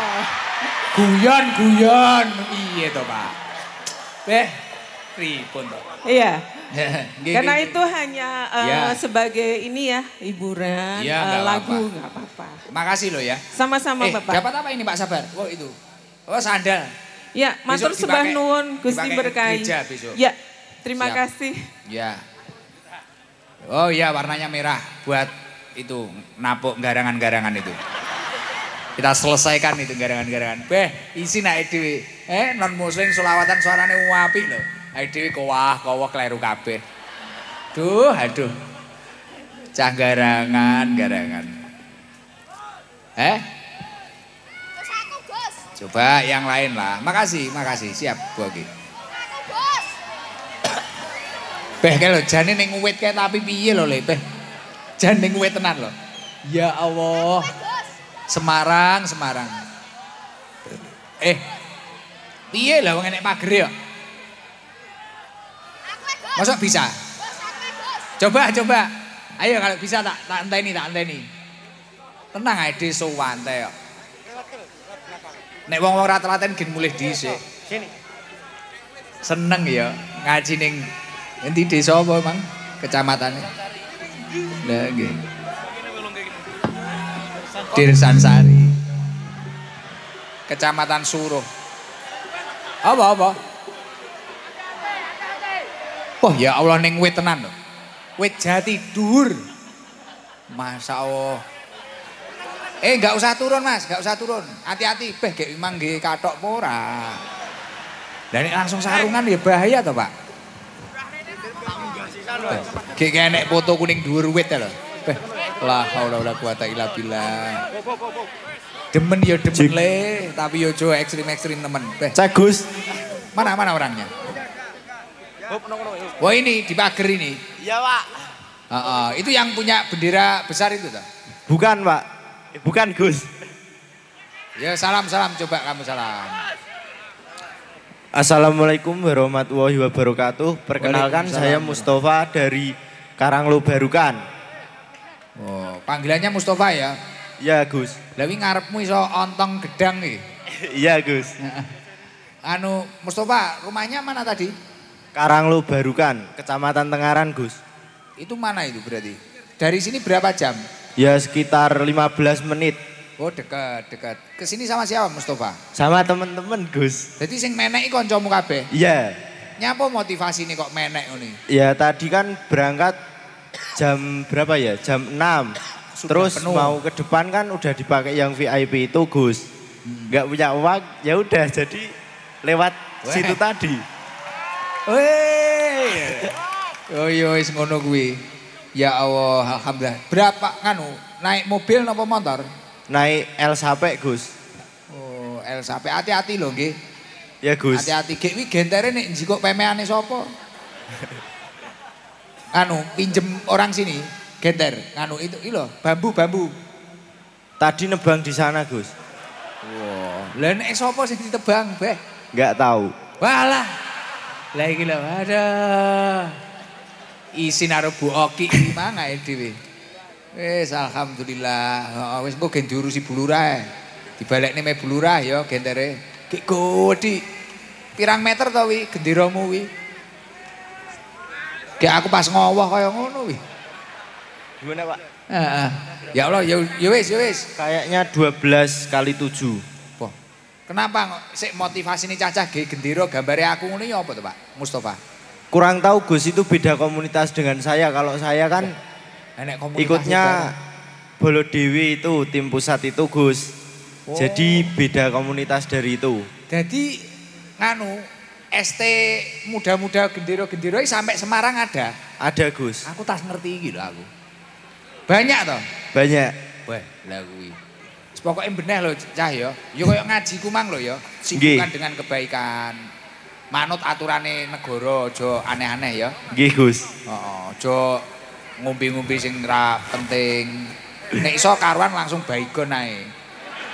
Guyon, guyon. Iya toh, Pak. Eh, pripun toh? Iya Karena itu hanya eh, Ya. sebagai ini ya hiburan, Ya, nggak lagu nggak apa-apa. Makasih loh ya. Sama-sama eh, Bapak. dapat apa ini Pak Sabar? Oh itu. Oh sandal. Ya, matur sembah nuwun Gusti berkahi. Ya, terima Siap. kasih. Ya. Oh iya warnanya merah buat itu napuk garangan-garangan itu. Kita selesaikan itu garangan-garangan. Beh, isi naik dewi. Eh non muslim selawatan suaranya wapi loh. Naik dewi kowah kowah kleru kabeh. Duh, aduh. Cah garangan, garangan. Eh? Coba yang lain lah. Makasih, makasih. Siap, Bu Gus. Beh kayak lo jane ning uwit kayak tapi piye lo le beh. Jan ning uwit tenan lo. Ya Allah. Semarang, Semarang. Eh. Piye lah wong enek pager ya? Masa bisa? Coba, coba. Ayo kalau bisa tak tak enteni, tak enteni. Tenang ae dhewe sowante ya. Nek wong-wong ra telaten gen mulih dhisik. Seneng ya ngaji ning endi desa apa Mang? Kecamatane. Lah nggih. Dirsansari. Kecamatan Suruh. Apa apa? Oh ya Allah ning wit tenan lho. Wit jati dur. Masya Allah. Eh nggak usah turun mas, nggak usah turun. Hati-hati, beh kayak memang nggih katok pora. Dan langsung sarungan ya bahaya toh pak. Beh, Kayak kayak nek foto kuning dhuwur wit ya lho. Beh, la haula wala quwata illa billah. Demen ya demen le, tapi yo jo ekstrim-ekstrim temen. Beh, Cek Gus. mana mana orangnya? Wah ini di pager ini. Iya pak. Heeh, itu yang punya bendera besar itu toh. Bukan pak. Bukan Gus. Ya salam salam coba kamu salam. Assalamualaikum warahmatullahi wabarakatuh. Perkenalkan saya Mustafa dari Karanglo Barukan. Oh, panggilannya Mustafa ya. Ya Gus. Lawi ngarepmu iso ontong gedang iki. Iya Gus. Anu Mustafa, rumahnya mana tadi? Karanglo Barukan, Kecamatan Tengaran Gus. Itu mana itu berarti? Dari sini berapa jam? Ya sekitar 15 menit. Oh dekat, dekat. Ke sini sama siapa Mustafa? Sama temen-temen Gus. Jadi sing menek iki kancamu kabeh. Iya. Nyapa motivasi ini kok menek ini? Ya tadi kan berangkat jam berapa ya? Jam 6. Sudah Terus penuh. mau ke depan kan udah dipakai yang VIP itu Gus. Nggak punya uang, ya udah jadi lewat Weh. situ tadi. Weh. Oh iya wis ngono kuwi. Ya Allah, alhamdulillah. Berapa nganu? Naik mobil napa motor? Naik El sampai Gus. Oh, El sampai hati-hati loh nggih. Ya Gus. Hati-hati gek wi gentere nek njikok pemeane sapa? Anu, pinjem orang sini, genter. Anu itu iki lho, bambu-bambu. Tadi nebang di sana Gus. Wah, lah nek sapa sing ditebang, Beh? Nggak tahu. Walah. Lah iki lho, ada. Isi naro Bu Oki iki mang ae dhewe. Wis alhamdulillah. Heeh, wis engko gen diurusi bulurah. Dibalekne me bulurah ya gentere. Ki godi. Pirang meter to wi wi? Kayak aku pas ngowoh kaya ngono wi. Gimana Pak? Heeh. Ya Allah, ya ya wis, ya wis. Kayaknya 12 kali 7. Wah, Kenapa sik motivasi ini cacah ge gendera gambare aku ngono ya apa to, Pak? Mustafa. Kurang tahu Gus itu beda komunitas dengan saya. Kalau saya kan komunitas ikutnya. Bolo Dewi itu tim pusat itu Gus. Oh. Jadi beda komunitas dari itu. Jadi nganu ST muda-muda gendera-gendera iki sampai Semarang ada. Ada Gus. Aku tas ngerti iki lho aku. Banyak toh? Banyak. Wah, lah kuwi. Pokoke beneh lho cah ya. Ya koyo ngaji ku mang lho ya. Sibukkan Nggih. dengan kebaikan. Manut aturane negara aja aneh-aneh ya. Nggih Gus. Heeh, aja ngombe-ngombe sing ra penting. Nek iso karuan langsung baygon ae.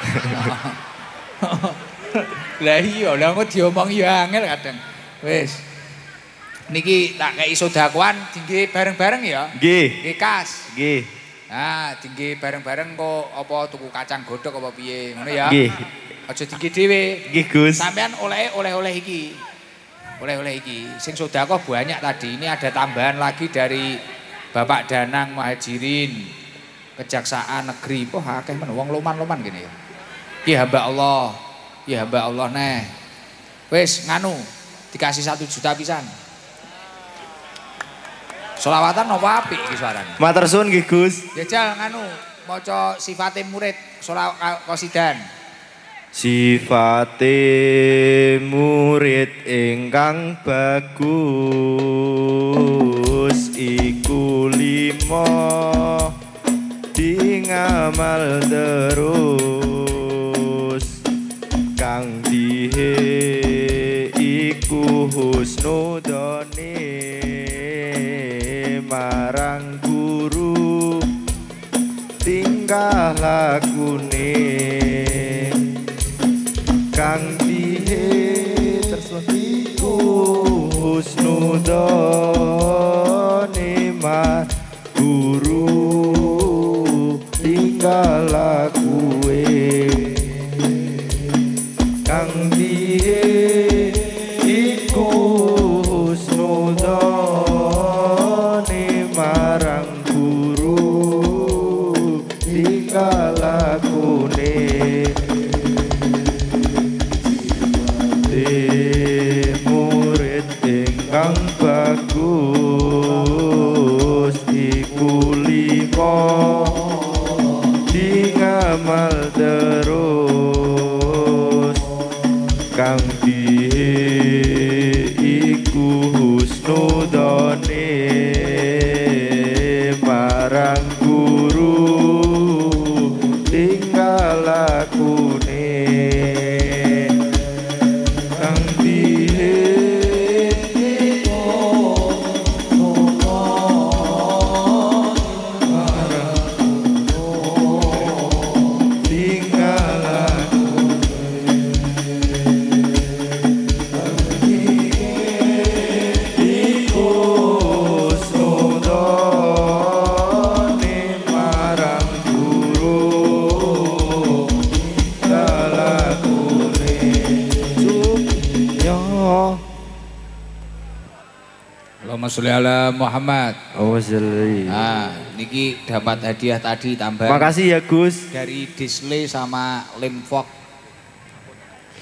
Lah iya, lah kok diomong ya angel kadang. Wis. Niki tak kei sodakuan tinggi bareng-bareng ya. Nggih. Nggih kas. Nggih. Nah, tinggi bareng-bareng kok apa tuku kacang godhog apa piye, ngono ya. Nggih. Aja tinggi dhewe. Nggih Gus. Sampean oleh oleh-oleh iki. oleh-oleh iki. Sing sedekah banyak tadi. Ini ada tambahan lagi dari Bapak Danang Muhajirin Kejaksaan Negeri. Wah, akeh men wong loman-loman gini ya. Ki hamba Allah. Ki hamba Allah neh. Wis nganu dikasih satu juta pisan. Solawatan apa apik iki suarane? Matur suwun nggih Gus. Jajal nganu maca sifate murid solawat kosidan. Sifate murid ingkang bagus iku limo dingamal terus kang dihe iku husnudone marang guru. Tingkah lakune kang dihe. Tersuatu husnudone ma guru. Tinggal lakue සංදියේ sholli ala Muhammad. Awasali. Ah, niki dapat hadiah tadi tambahan Makasih ya Gus. dari Disney sama Limfok.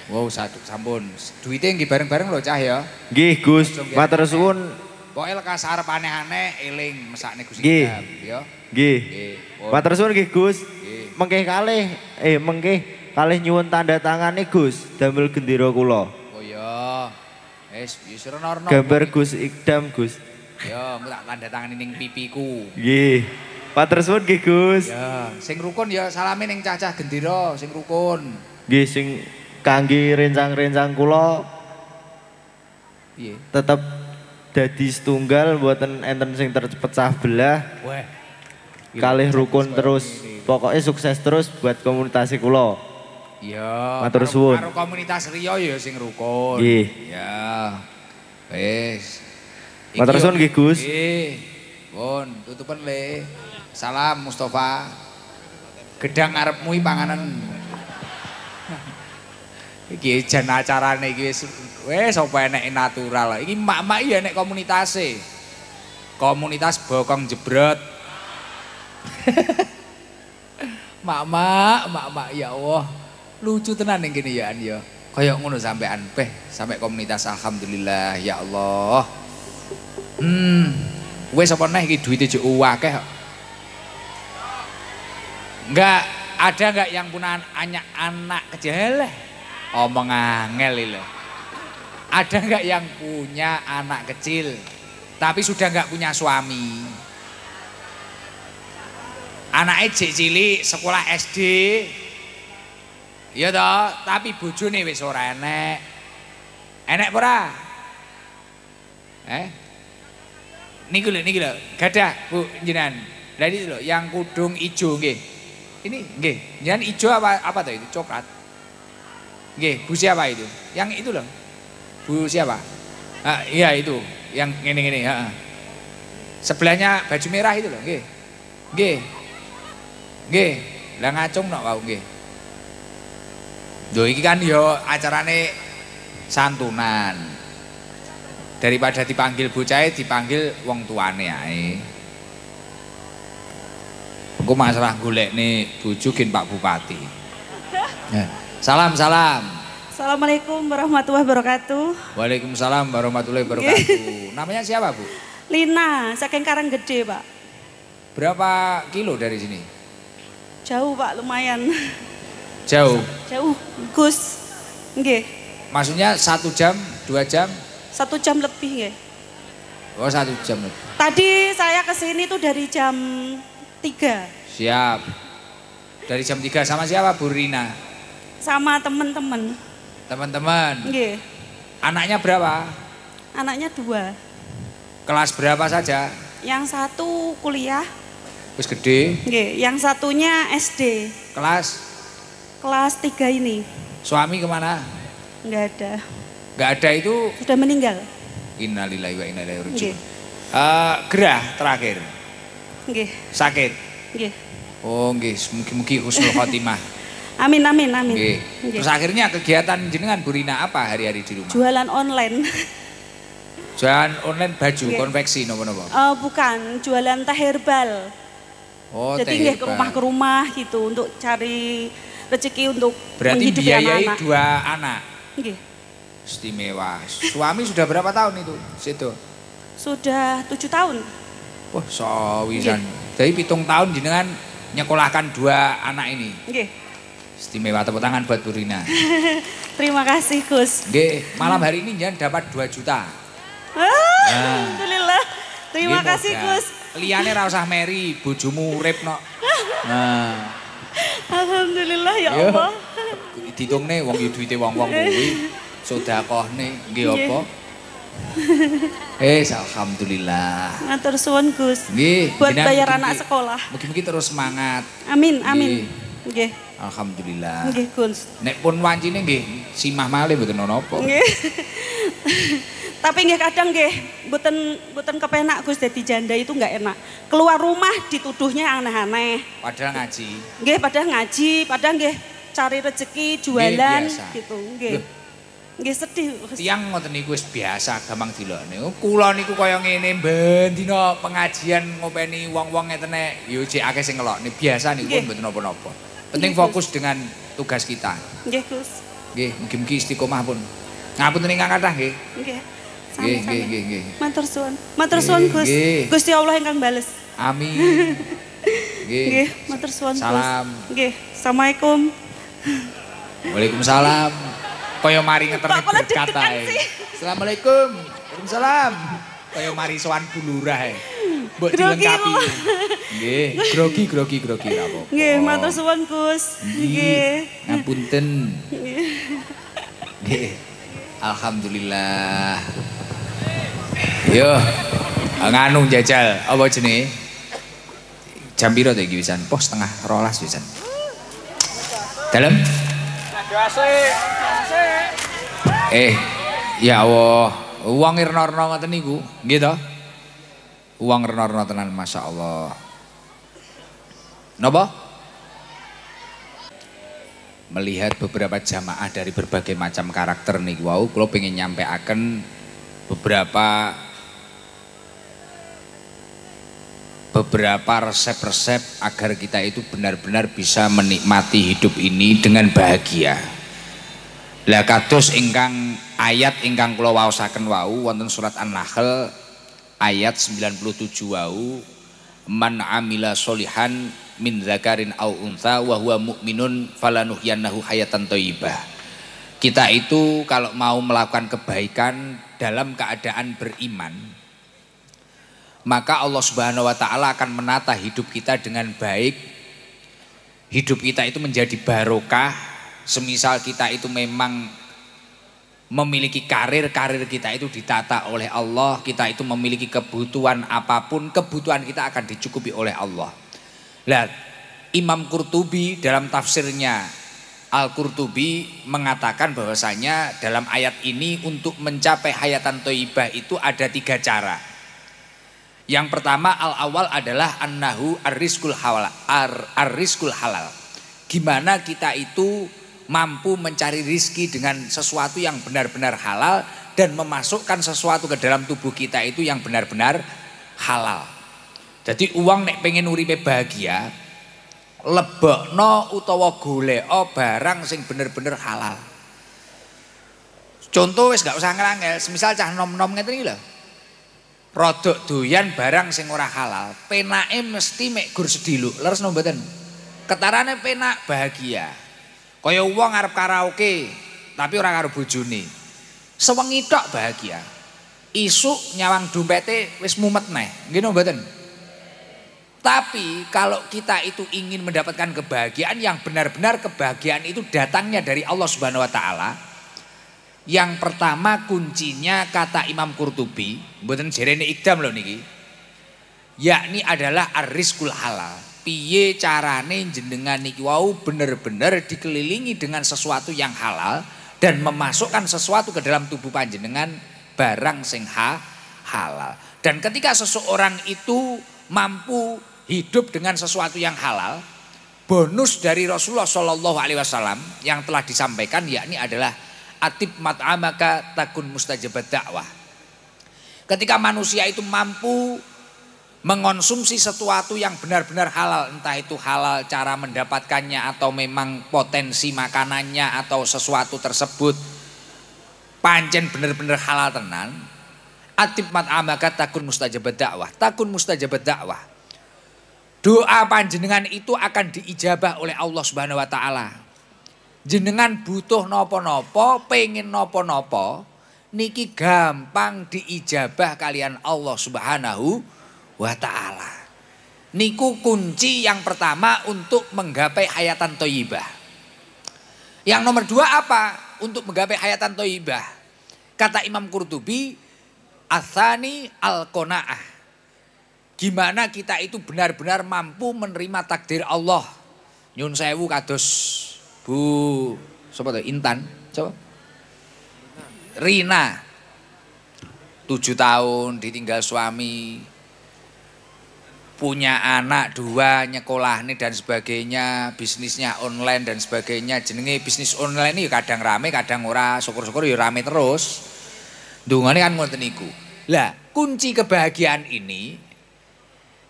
Wow, satu sampun. Duitnya nggih bareng-bareng loh cah ya. Nggih Gus, matur suwun. Pokoknya lekas arep aneh-aneh eling mesakne Gusti Nggih. Idam, ya. Nggih. Matur suwun nggih Gus. Mengke kalih eh mengke kalih nyuwun tanda tangane Gus damel gendera kula. Ya. Wis, wis rono-rono. Gambar Gus Ikdam Gus. Ya, engko tak tanda tangani ning pipiku. Nggih. Matur suwun nggih Gus. Ya, sing rukun ya salame ning cacah gendera sing rukun. Nggih sing kangge rencang-rencang kula Piye? tetep dadi setunggal mboten enten sing terpecah belah. Wah. Kalih rukun terus. Pokoknya sukses terus buat komunitas kula. Iya. Matur suwun. Karo komunitas Rio ya sing rukun. Nggih. Ya. Wis. Matur suwun nggih, Gus. Nggih. Pun tutupen le. Salam Mustafa. Gedang ngarepmu iki panganan. iki jan acarane iki wis wis apa enek natural. Iki mak-mak iki enek komunitase. Komunitas bokong jebrot. Mak-mak, mak-mak ya Allah. Lucu tenan yang gini ya An ya. Kayak ngono sampean beh sampai komunitas alhamdulillah ya Allah. Hmm. Wes apa neh iki duite jek akeh. Enggak ada enggak yang punya anak anak kecil? Omong angel lho. Ada enggak yang punya anak kecil tapi sudah enggak punya suami? Cek cilik sekolah SD. Iya toh, tapi bojone wis ora enek. Enek ora? Eh? Niki lho, niki lho. Gadah, Bu, jenengan. Lah ini lho, yang kudung ijo nggih. Ini nggih, jenengan ijo apa apa tuh itu? Coklat. Nggih, Bu siapa itu? Yang itu loh. Bu siapa? Ah, iya itu, yang ngene-ngene, heeh. Sebelahnya baju merah itu loh, nggih. Nggih. Nggih, lah ngacung nok wau nggih. Lho iki kan yo acarane santunan. Daripada dipanggil bocah dipanggil wong tuane ae. Engko masalah golek nih bojo gen Pak Bupati. Ya. Salam salam. Assalamualaikum warahmatullahi wabarakatuh. Waalaikumsalam warahmatullahi wabarakatuh. Namanya siapa Bu? Lina, saking Karanggede, Pak. Berapa kilo dari sini? Jauh, Pak, lumayan. Jauh. Jauh, Gus. Nggih, Maksudnya satu jam, dua jam? satu jam lebih nggih. Oh satu jam. Tadi saya ke sini tuh dari jam 3 Siap. Dari jam 3 sama siapa Bu Rina? sama temen-temen. Teman-teman. Nggih, Anaknya berapa? anaknya dua. Kelas berapa saja? Yang satu kuliah, Wis gede. nggih, yang satunya SD, Kelas kelas 3 ini. suami ke mana? Nggak ada, Gak ada itu sudah meninggal. innalillahi wa inna ilaihi raji'un. Eh, gerah terakhir. nggih, Sakit. nggih. Oh nggih, mugi-mugi husnul khotimah. Amin, amin, amin. Nggih. Terus akhirnya kegiatan jenengan Bu Rina apa hari-hari di rumah? Jualan online. Jualan online baju, Nggih. konveksi nopo-nopo. Eh, bukan, jualan teh herbal. Oh, Jadi nggih ke rumah ke rumah gitu untuk cari rezeki untuk Berarti menghidupi biayai anak-anak. dua anak. Nggih. Istimewa. Suami sudah berapa tahun itu? Situ. Sudah tujuh tahun. Wah, sawisan. Jadi pitung tahun jenengan nyekolahkan dua anak ini. Nggih. Istimewa tepuk tangan buat Bu Rina. Terima kasih Gus. Nggih, malam hari ini jangan dapat 2 juta. Ah, Nah. Alhamdulillah. Terima Nggih, kasih. Gus. Liyane ra usah meri, bojomu urip no. Nah, Alhamdulillah ya Yo. Allah. ditungne wong yo duwite wong-wong kuwi sedekahne nggih apa? Eh, alhamdulillah. Matur suwun Gus. Nggih, Buat bayar anak sekolah. Mugi-mugi terus semangat. Amin, amin. Nggih. Alhamdulillah. Nggih Gus. Nek pun wancine nggih simah malih mboten ono apa. Nggih. Tapi nggih kadang nggih mboten mboten kepenak Gus dadi janda itu nggak enak. Keluar rumah dituduhnya aneh-aneh. Padahal ngaji. Nggih padahal ngaji, padahal nggih cari rezeki, jualan biasa. gitu. Nggih. Nggih sedih. Tiang ngoten niku wis biasa gampang dilokne. Oh, Kula niku kaya ngene ben dina pengajian ngopeni wong-wong ngeten nek yo jek akeh sing ngelokne. Biasa niku mboten napa-napa. Penting fokus dengan tugas kita. Nggih Gus. Nggih, mugi-mugi istiqomah pun. Ngapunten ingkang kathah nggih. Nggih. Nggih, nggih, nggih. Matur suwun. Matur suwun Gus. Gusti Allah ingkang bales. Amin. Nggih. Nggih, matur suwun Gus. Salam. Nggih. Assalamualaikum. Waalaikumsalam. Kaya mari ngeterne Pak, kok berkat deg-degan ae. sih? Assalamualaikum. Waalaikumsalam. Kaya mari sowan bulurah. Mbok dilengkapi. Nggih, grogi grogi grogi ra apa-apa. Nggih, matur suwun Gus. Nggih. Ngapunten. Nggih. Alhamdulillah. Yo. Nganu jajal apa jenenge? Jam piro to iki wisan? Pos setengah rolas wisan. Dalam? Eh, ya Allah, uang irna-irna ngoten niku, nggih to? Uang irna-irna tenan Masya Allah. Napa? Melihat beberapa jamaah dari berbagai macam karakter niku wau, kula pengen nyampeaken beberapa beberapa resep-resep agar kita itu benar-benar bisa menikmati hidup ini dengan bahagia. Lah kados ingkang ayat ingkang kula waosaken wau wonten surat An-Nahl ayat 97 wau man amila solihan min zakarin au untha wa huwa mu'minun falanuhyannahu hayatan thayyibah. Kita itu kalau mau melakukan kebaikan dalam keadaan beriman maka Allah Subhanahu wa taala akan menata hidup kita dengan baik. Hidup kita itu menjadi barokah. Semisal kita itu memang memiliki karir, karir kita itu ditata oleh Allah, kita itu memiliki kebutuhan apa pun, kebutuhan kita akan dicukupi oleh Allah. Lah, Imam Qurtubi dalam tafsirnya Al-Qurtubi mengatakan bahwasanya dalam ayat ini untuk mencapai hayatan toibah itu ada tiga cara. Yang pertama al-awal adalah annahu ar-rizqul halal. Halal. Gimana kita itu mampu mencari rizki dengan sesuatu yang benar-benar halal dan memasukkan sesuatu ke dalam tubuh kita itu yang benar-benar halal. Jadi uang nek pengen uripe bahagia, lebokno utawa goleko barang sing bener-bener halal. Contoh wis gak usah ngelangel, semisal cah nom-nom ngeten iki lho. Rodok barang sing ora halal, penake mesti mek gur sediluk. Leres no mboten? Ketarane penak bahagia. Kaya wong arep karaoke tapi ora karo bojone. Sewengi tok bahagia. Isuk nyawang dompete wis mumet neh. Nggih mboten? Tapi kalau kita itu ingin mendapatkan kebahagiaan yang benar-benar kebahagiaan itu datangnya dari Allah Subhanahu wa taala. Yang pertama kuncinya kata Imam Qurtubi, mboten jerene ikdam loh niki. Yakni adalah ar-rizqul halal. Piye carane jenengan niki wau bener-bener dikelilingi dengan sesuatu yang halal dan memasukkan sesuatu ke dalam tubuh panjenengan barang sing ha, halal. Dan ketika seseorang itu mampu hidup dengan sesuatu yang halal, bonus dari Rasulullah Shallallahu Alaihi Wasallam yang telah disampaikan yakni adalah atib mat'amaka takun mustajabat dakwah. Ketika manusia itu mampu mengonsumsi sesuatu yang benar-benar halal, entah itu halal cara mendapatkannya atau memang potensi makanannya atau sesuatu tersebut pancen benar-benar halal tenan, atib mat'amaka takun mustajabat dakwah. Takun mustajabat dakwah Doa panjenengan itu akan diijabah oleh Allah Subhanahu wa taala. Jenengan butuh nopo-nopo, pengen nopo-nopo, niki gampang diijabah kalian Allah Subhanahu wa taala. Niku kunci yang pertama untuk menggapai hayatan toyibah. Yang nomor dua apa? Untuk menggapai hayatan toyibah. Kata Imam Qurtubi, Asani al-kona'ah Gimana kita itu benar-benar mampu menerima takdir Allah. Nyun sewu kados Bu tuh Intan, coba. Rina. Tujuh tahun ditinggal suami. Punya anak dua, nyekolah nih dan sebagainya, bisnisnya online dan sebagainya. Jenenge bisnis online ini kadang rame, kadang ora, syukur-syukur ya rame terus. Dungane kan ngoten niku. Lah, kunci kebahagiaan ini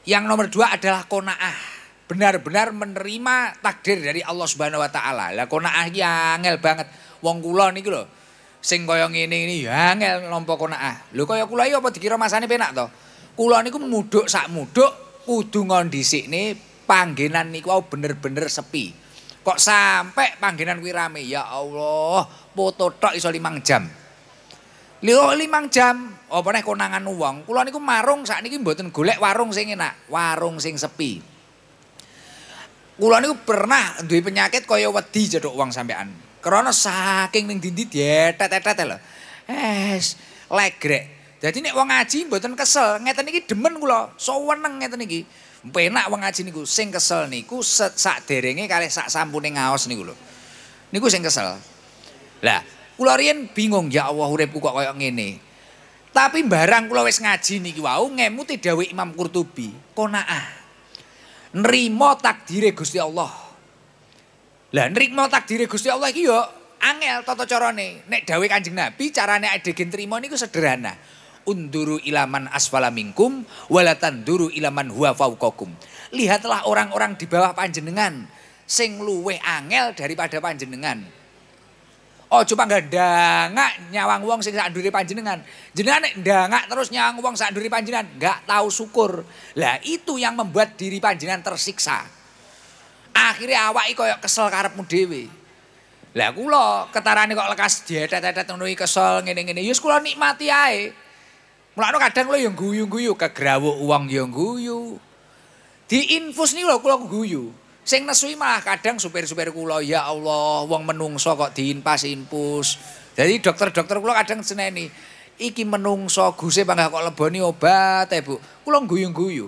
yang nomor dua adalah kona'ah. Benar-benar menerima takdir dari Allah Subhanahu wa taala. Lah kona'ah ki angel banget. Wong kula niku lho. Sing kaya ngene ini ya angel nampa kona'ah. Lho kaya kula iki apa dikira masane penak to? Kula niku muduk sak muduk kudu ngondhisikne panggenan niku bener-bener sepi. Kok sampai panggenan kuwi rame? Ya Allah, foto tok iso 5 jam. Lho limang jam, apa nih konangan uang. Kulo niku marung saat niki mboten golek warung sing enak, warung sing sepi. Kulo niku pernah duwe penyakit kaya wedi jeduk uang sampean. Karena saking ning dindi dietet-etet lho. Es, legrek. Jadi nek wong ngaji mboten kesel, ngeten iki demen kula, seneng ngeten iki. Penak wong ngaji niku, sing kesel niku sak derenge kalih sak sampune ngaos niku lho. Niku sing kesel. Lah, Kula bingung ya Allah uripku kok kaya ngene. Tapi barang kula wis ngaji niki wau ngemuti dawuh Imam Qurtubi, qanaah. Nrimo takdire Gusti Allah. Lah nrimo takdire Gusti Allah iki yo angel tata carane. Nek dawuh Kanjeng Nabi carane adegen trimo niku sederhana. Unduru ilaman asfala minkum walatan duru ilaman huwa fauqakum. Lihatlah orang-orang di bawah panjenengan sing luweh angel daripada panjenengan. Oh coba nggak dangak nyawang wong sing sak panjenengan. Jenengan dangak terus nyawang wong sak panjenengan, nggak tahu syukur. Lah itu yang membuat diri panjenengan tersiksa. Akhirnya awak koyo kesel karepmu dhewe. Lah kula ketarane kok lekas dietet-etet ngono kesel ngene-ngene. Ya kula nikmati ae. Mulane kadang kula yang guyu-guyu kegrawuk uang yang guyu. Diinfus nih kula kula guyu. Sing nesui malah kadang supir-supir kula ya Allah wong menungso kok diinpas impus. Jadi dokter-dokter kula kadang seneni iki menungso guse panggah kok leboni obat ya Bu. Kula guyu-guyu.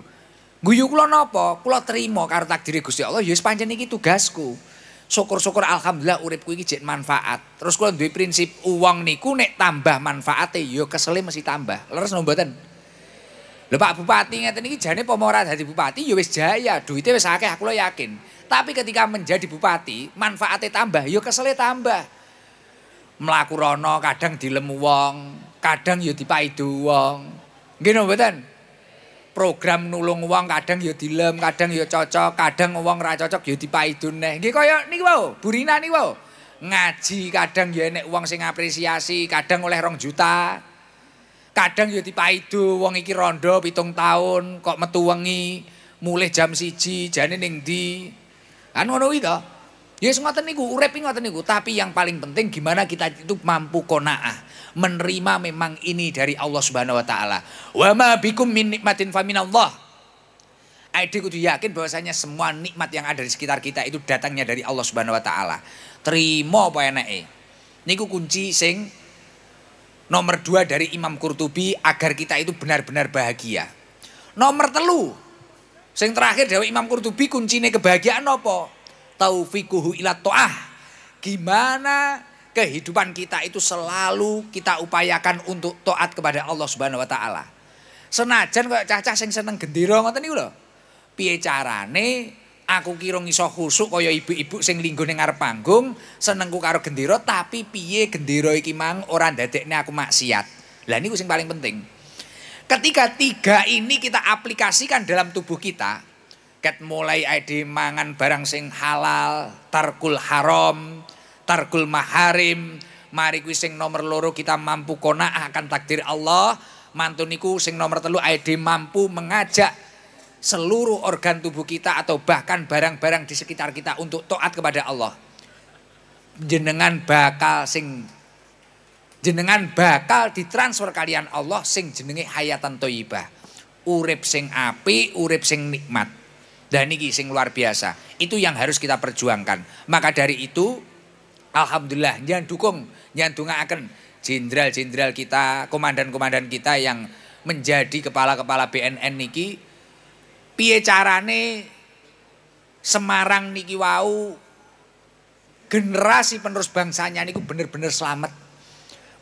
Guyu kula napa? Kula terima karo takdir Gusti Allah ya wis pancen iki tugasku. Syukur-syukur alhamdulillah uripku iki jek manfaat. Terus kula duwe prinsip uang niku nek tambah manfaate ya kesele mesti tambah. Leres no mboten? Lho Pak Bupati ngeten iki jane pomora dadi bupati ya wis jaya, duite wis akeh aku lo yakin. Tapi ketika menjadi bupati, manfaatnya tambah, ya kesele tambah. mlaku rono, kadang dilemu wong, kadang ya dipaidu wong. Nggih napa mboten? Program nulung wong kadang ya dilem, kadang ya cocok, kadang wong ra cocok ya dipaidu neh. Nggih kaya niki wau, burina niki wau. Ngaji kadang ya nek wong sing apresiasi, kadang oleh rong juta. Kadang ya dipaidu wong iki rondo pitung tahun kok metu wengi mulai jam siji jane ning ndi. Kan ngono kuwi. Ya yes, ngoten niku, urip ngoten niku, tapi yang paling penting gimana kita itu mampu qanaah, menerima memang ini dari Allah Subhanahu wa taala. Wa ma bikum min nikmatin faminallah. Aide kudu yakin bahwasanya semua nikmat yang ada di sekitar kita itu datangnya dari Allah Subhanahu wa taala. Terima apa enake. Niku kunci sing nomor dua dari Imam Qurtubi agar kita itu benar-benar bahagia. Nomor telu, sing terakhir dari Imam Qurtubi kuncinya kebahagiaan apa? Taufiquhu ila to'ah. Gimana kehidupan kita itu selalu kita upayakan untuk taat kepada Allah Subhanahu wa taala. Senajan kok cacah sing seneng gendera ngoten niku lho. Piye carane aku kira iso khusuk kaya ibu-ibu sing linggo ning ngarep panggung, senengku karo gendera tapi piye gendera iki mang ora ndadekne aku maksiat. Lah niku sing paling penting. Ketika tiga ini kita aplikasikan dalam tubuh kita, ket mulai ide mangan barang sing halal, tarkul haram, tarkul maharim, mari kuwi sing nomor loro kita mampu kona akan takdir Allah, mantu niku sing nomor telu ide mampu mengajak seluruh organ tubuh kita atau bahkan barang-barang di sekitar kita untuk taat kepada Allah. Jenengan bakal sing jenengan bakal ditransfer kalian Allah sing jenenge hayatan thayyibah. Urip sing api, urip sing nikmat. Dan ini sing luar biasa. Itu yang harus kita perjuangkan. Maka dari itu, Alhamdulillah, jangan dukung, jangan akan jenderal-jenderal kita, komandan-komandan kita yang menjadi kepala-kepala BNN niki, piye carane Semarang niki wau generasi penerus bangsanya niku bener-bener selamat.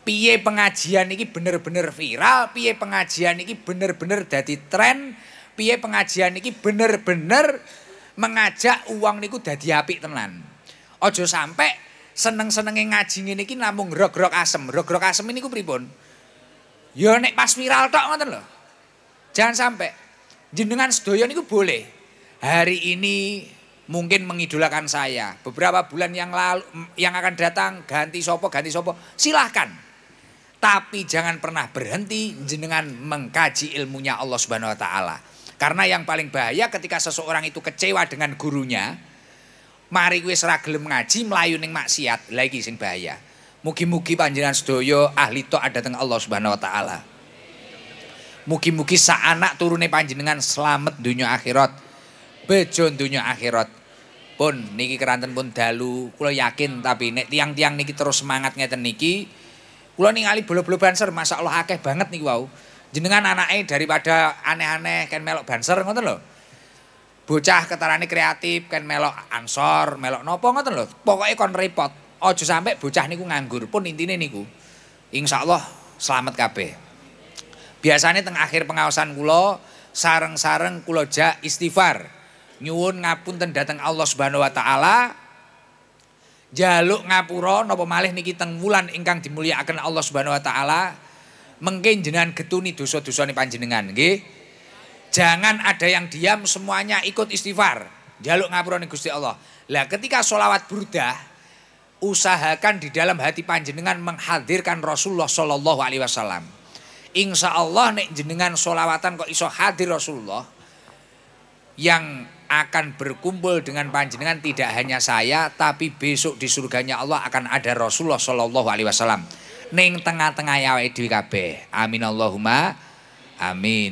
Piye pengajian niki bener-bener viral, piye pengajian niki bener-bener dadi tren, piye pengajian iki bener-bener mengajak uang niku dadi apik tenan. Ojo sampai seneng-senenge ngaji ngene iki namung grog-grog asem. Grog-grog asem niku pripun? Ya nek pas viral tok ngoten lho. Jangan sampai jenengan sedaya niku boleh. Hari ini mungkin mengidolakan saya. Beberapa bulan yang lalu yang akan datang ganti sopo ganti sopo silahkan. Tapi jangan pernah berhenti jenengan mengkaji ilmunya Allah Subhanahu wa taala. Karena yang paling bahaya ketika seseorang itu kecewa dengan gurunya, mari gue ora gelem ngaji melayu ning maksiat, lagi sing bahaya. Mugi-mugi panjenengan sedaya ahli taat dateng Allah Subhanahu wa taala. Mugi-mugi sa anak turune panjenengan selamat dunia akhirat. Bejo dunia akhirat. Pun niki keranten pun dalu, kula yakin tapi nek tiang-tiang niki terus semangat ngeten niki, kula ningali bola-bola banser, masyaallah akeh banget niki wau. Jenengan anaknya daripada aneh-aneh kan melok banser ngoten lho. Bocah ketarane kreatif kan melok ansor, melok nopo ngoten lho. Pokoke kon repot. Aja sampai bocah niku nganggur pun intine niku. Insyaallah selamat kabeh. Biasanya teng akhir pengawasan kula sareng-sareng kula ja istighfar. Nyuwun ngapunten dateng Allah Subhanahu wa taala. Jaluk ngapura napa malih niki teng wulan ingkang dimulyakaken Allah Subhanahu wa taala. Mengke jenengan getuni dosa-dosane panjenengan nggih. Jangan ada yang diam semuanya ikut istighfar. Jaluk ngapura Gusti Allah. Lah ketika sholawat burdah usahakan di dalam hati panjenengan menghadirkan Rasulullah Shallallahu Alaihi Wasallam. Insya Allah nek jenengan sholawatan kok iso hadir Rasulullah yang akan berkumpul dengan panjenengan tidak hanya saya tapi besok di surganya Allah akan ada Rasulullah Shallallahu Alaihi Wasallam ning tengah-tengah awake dhewe kabeh. Amin Allahumma amin.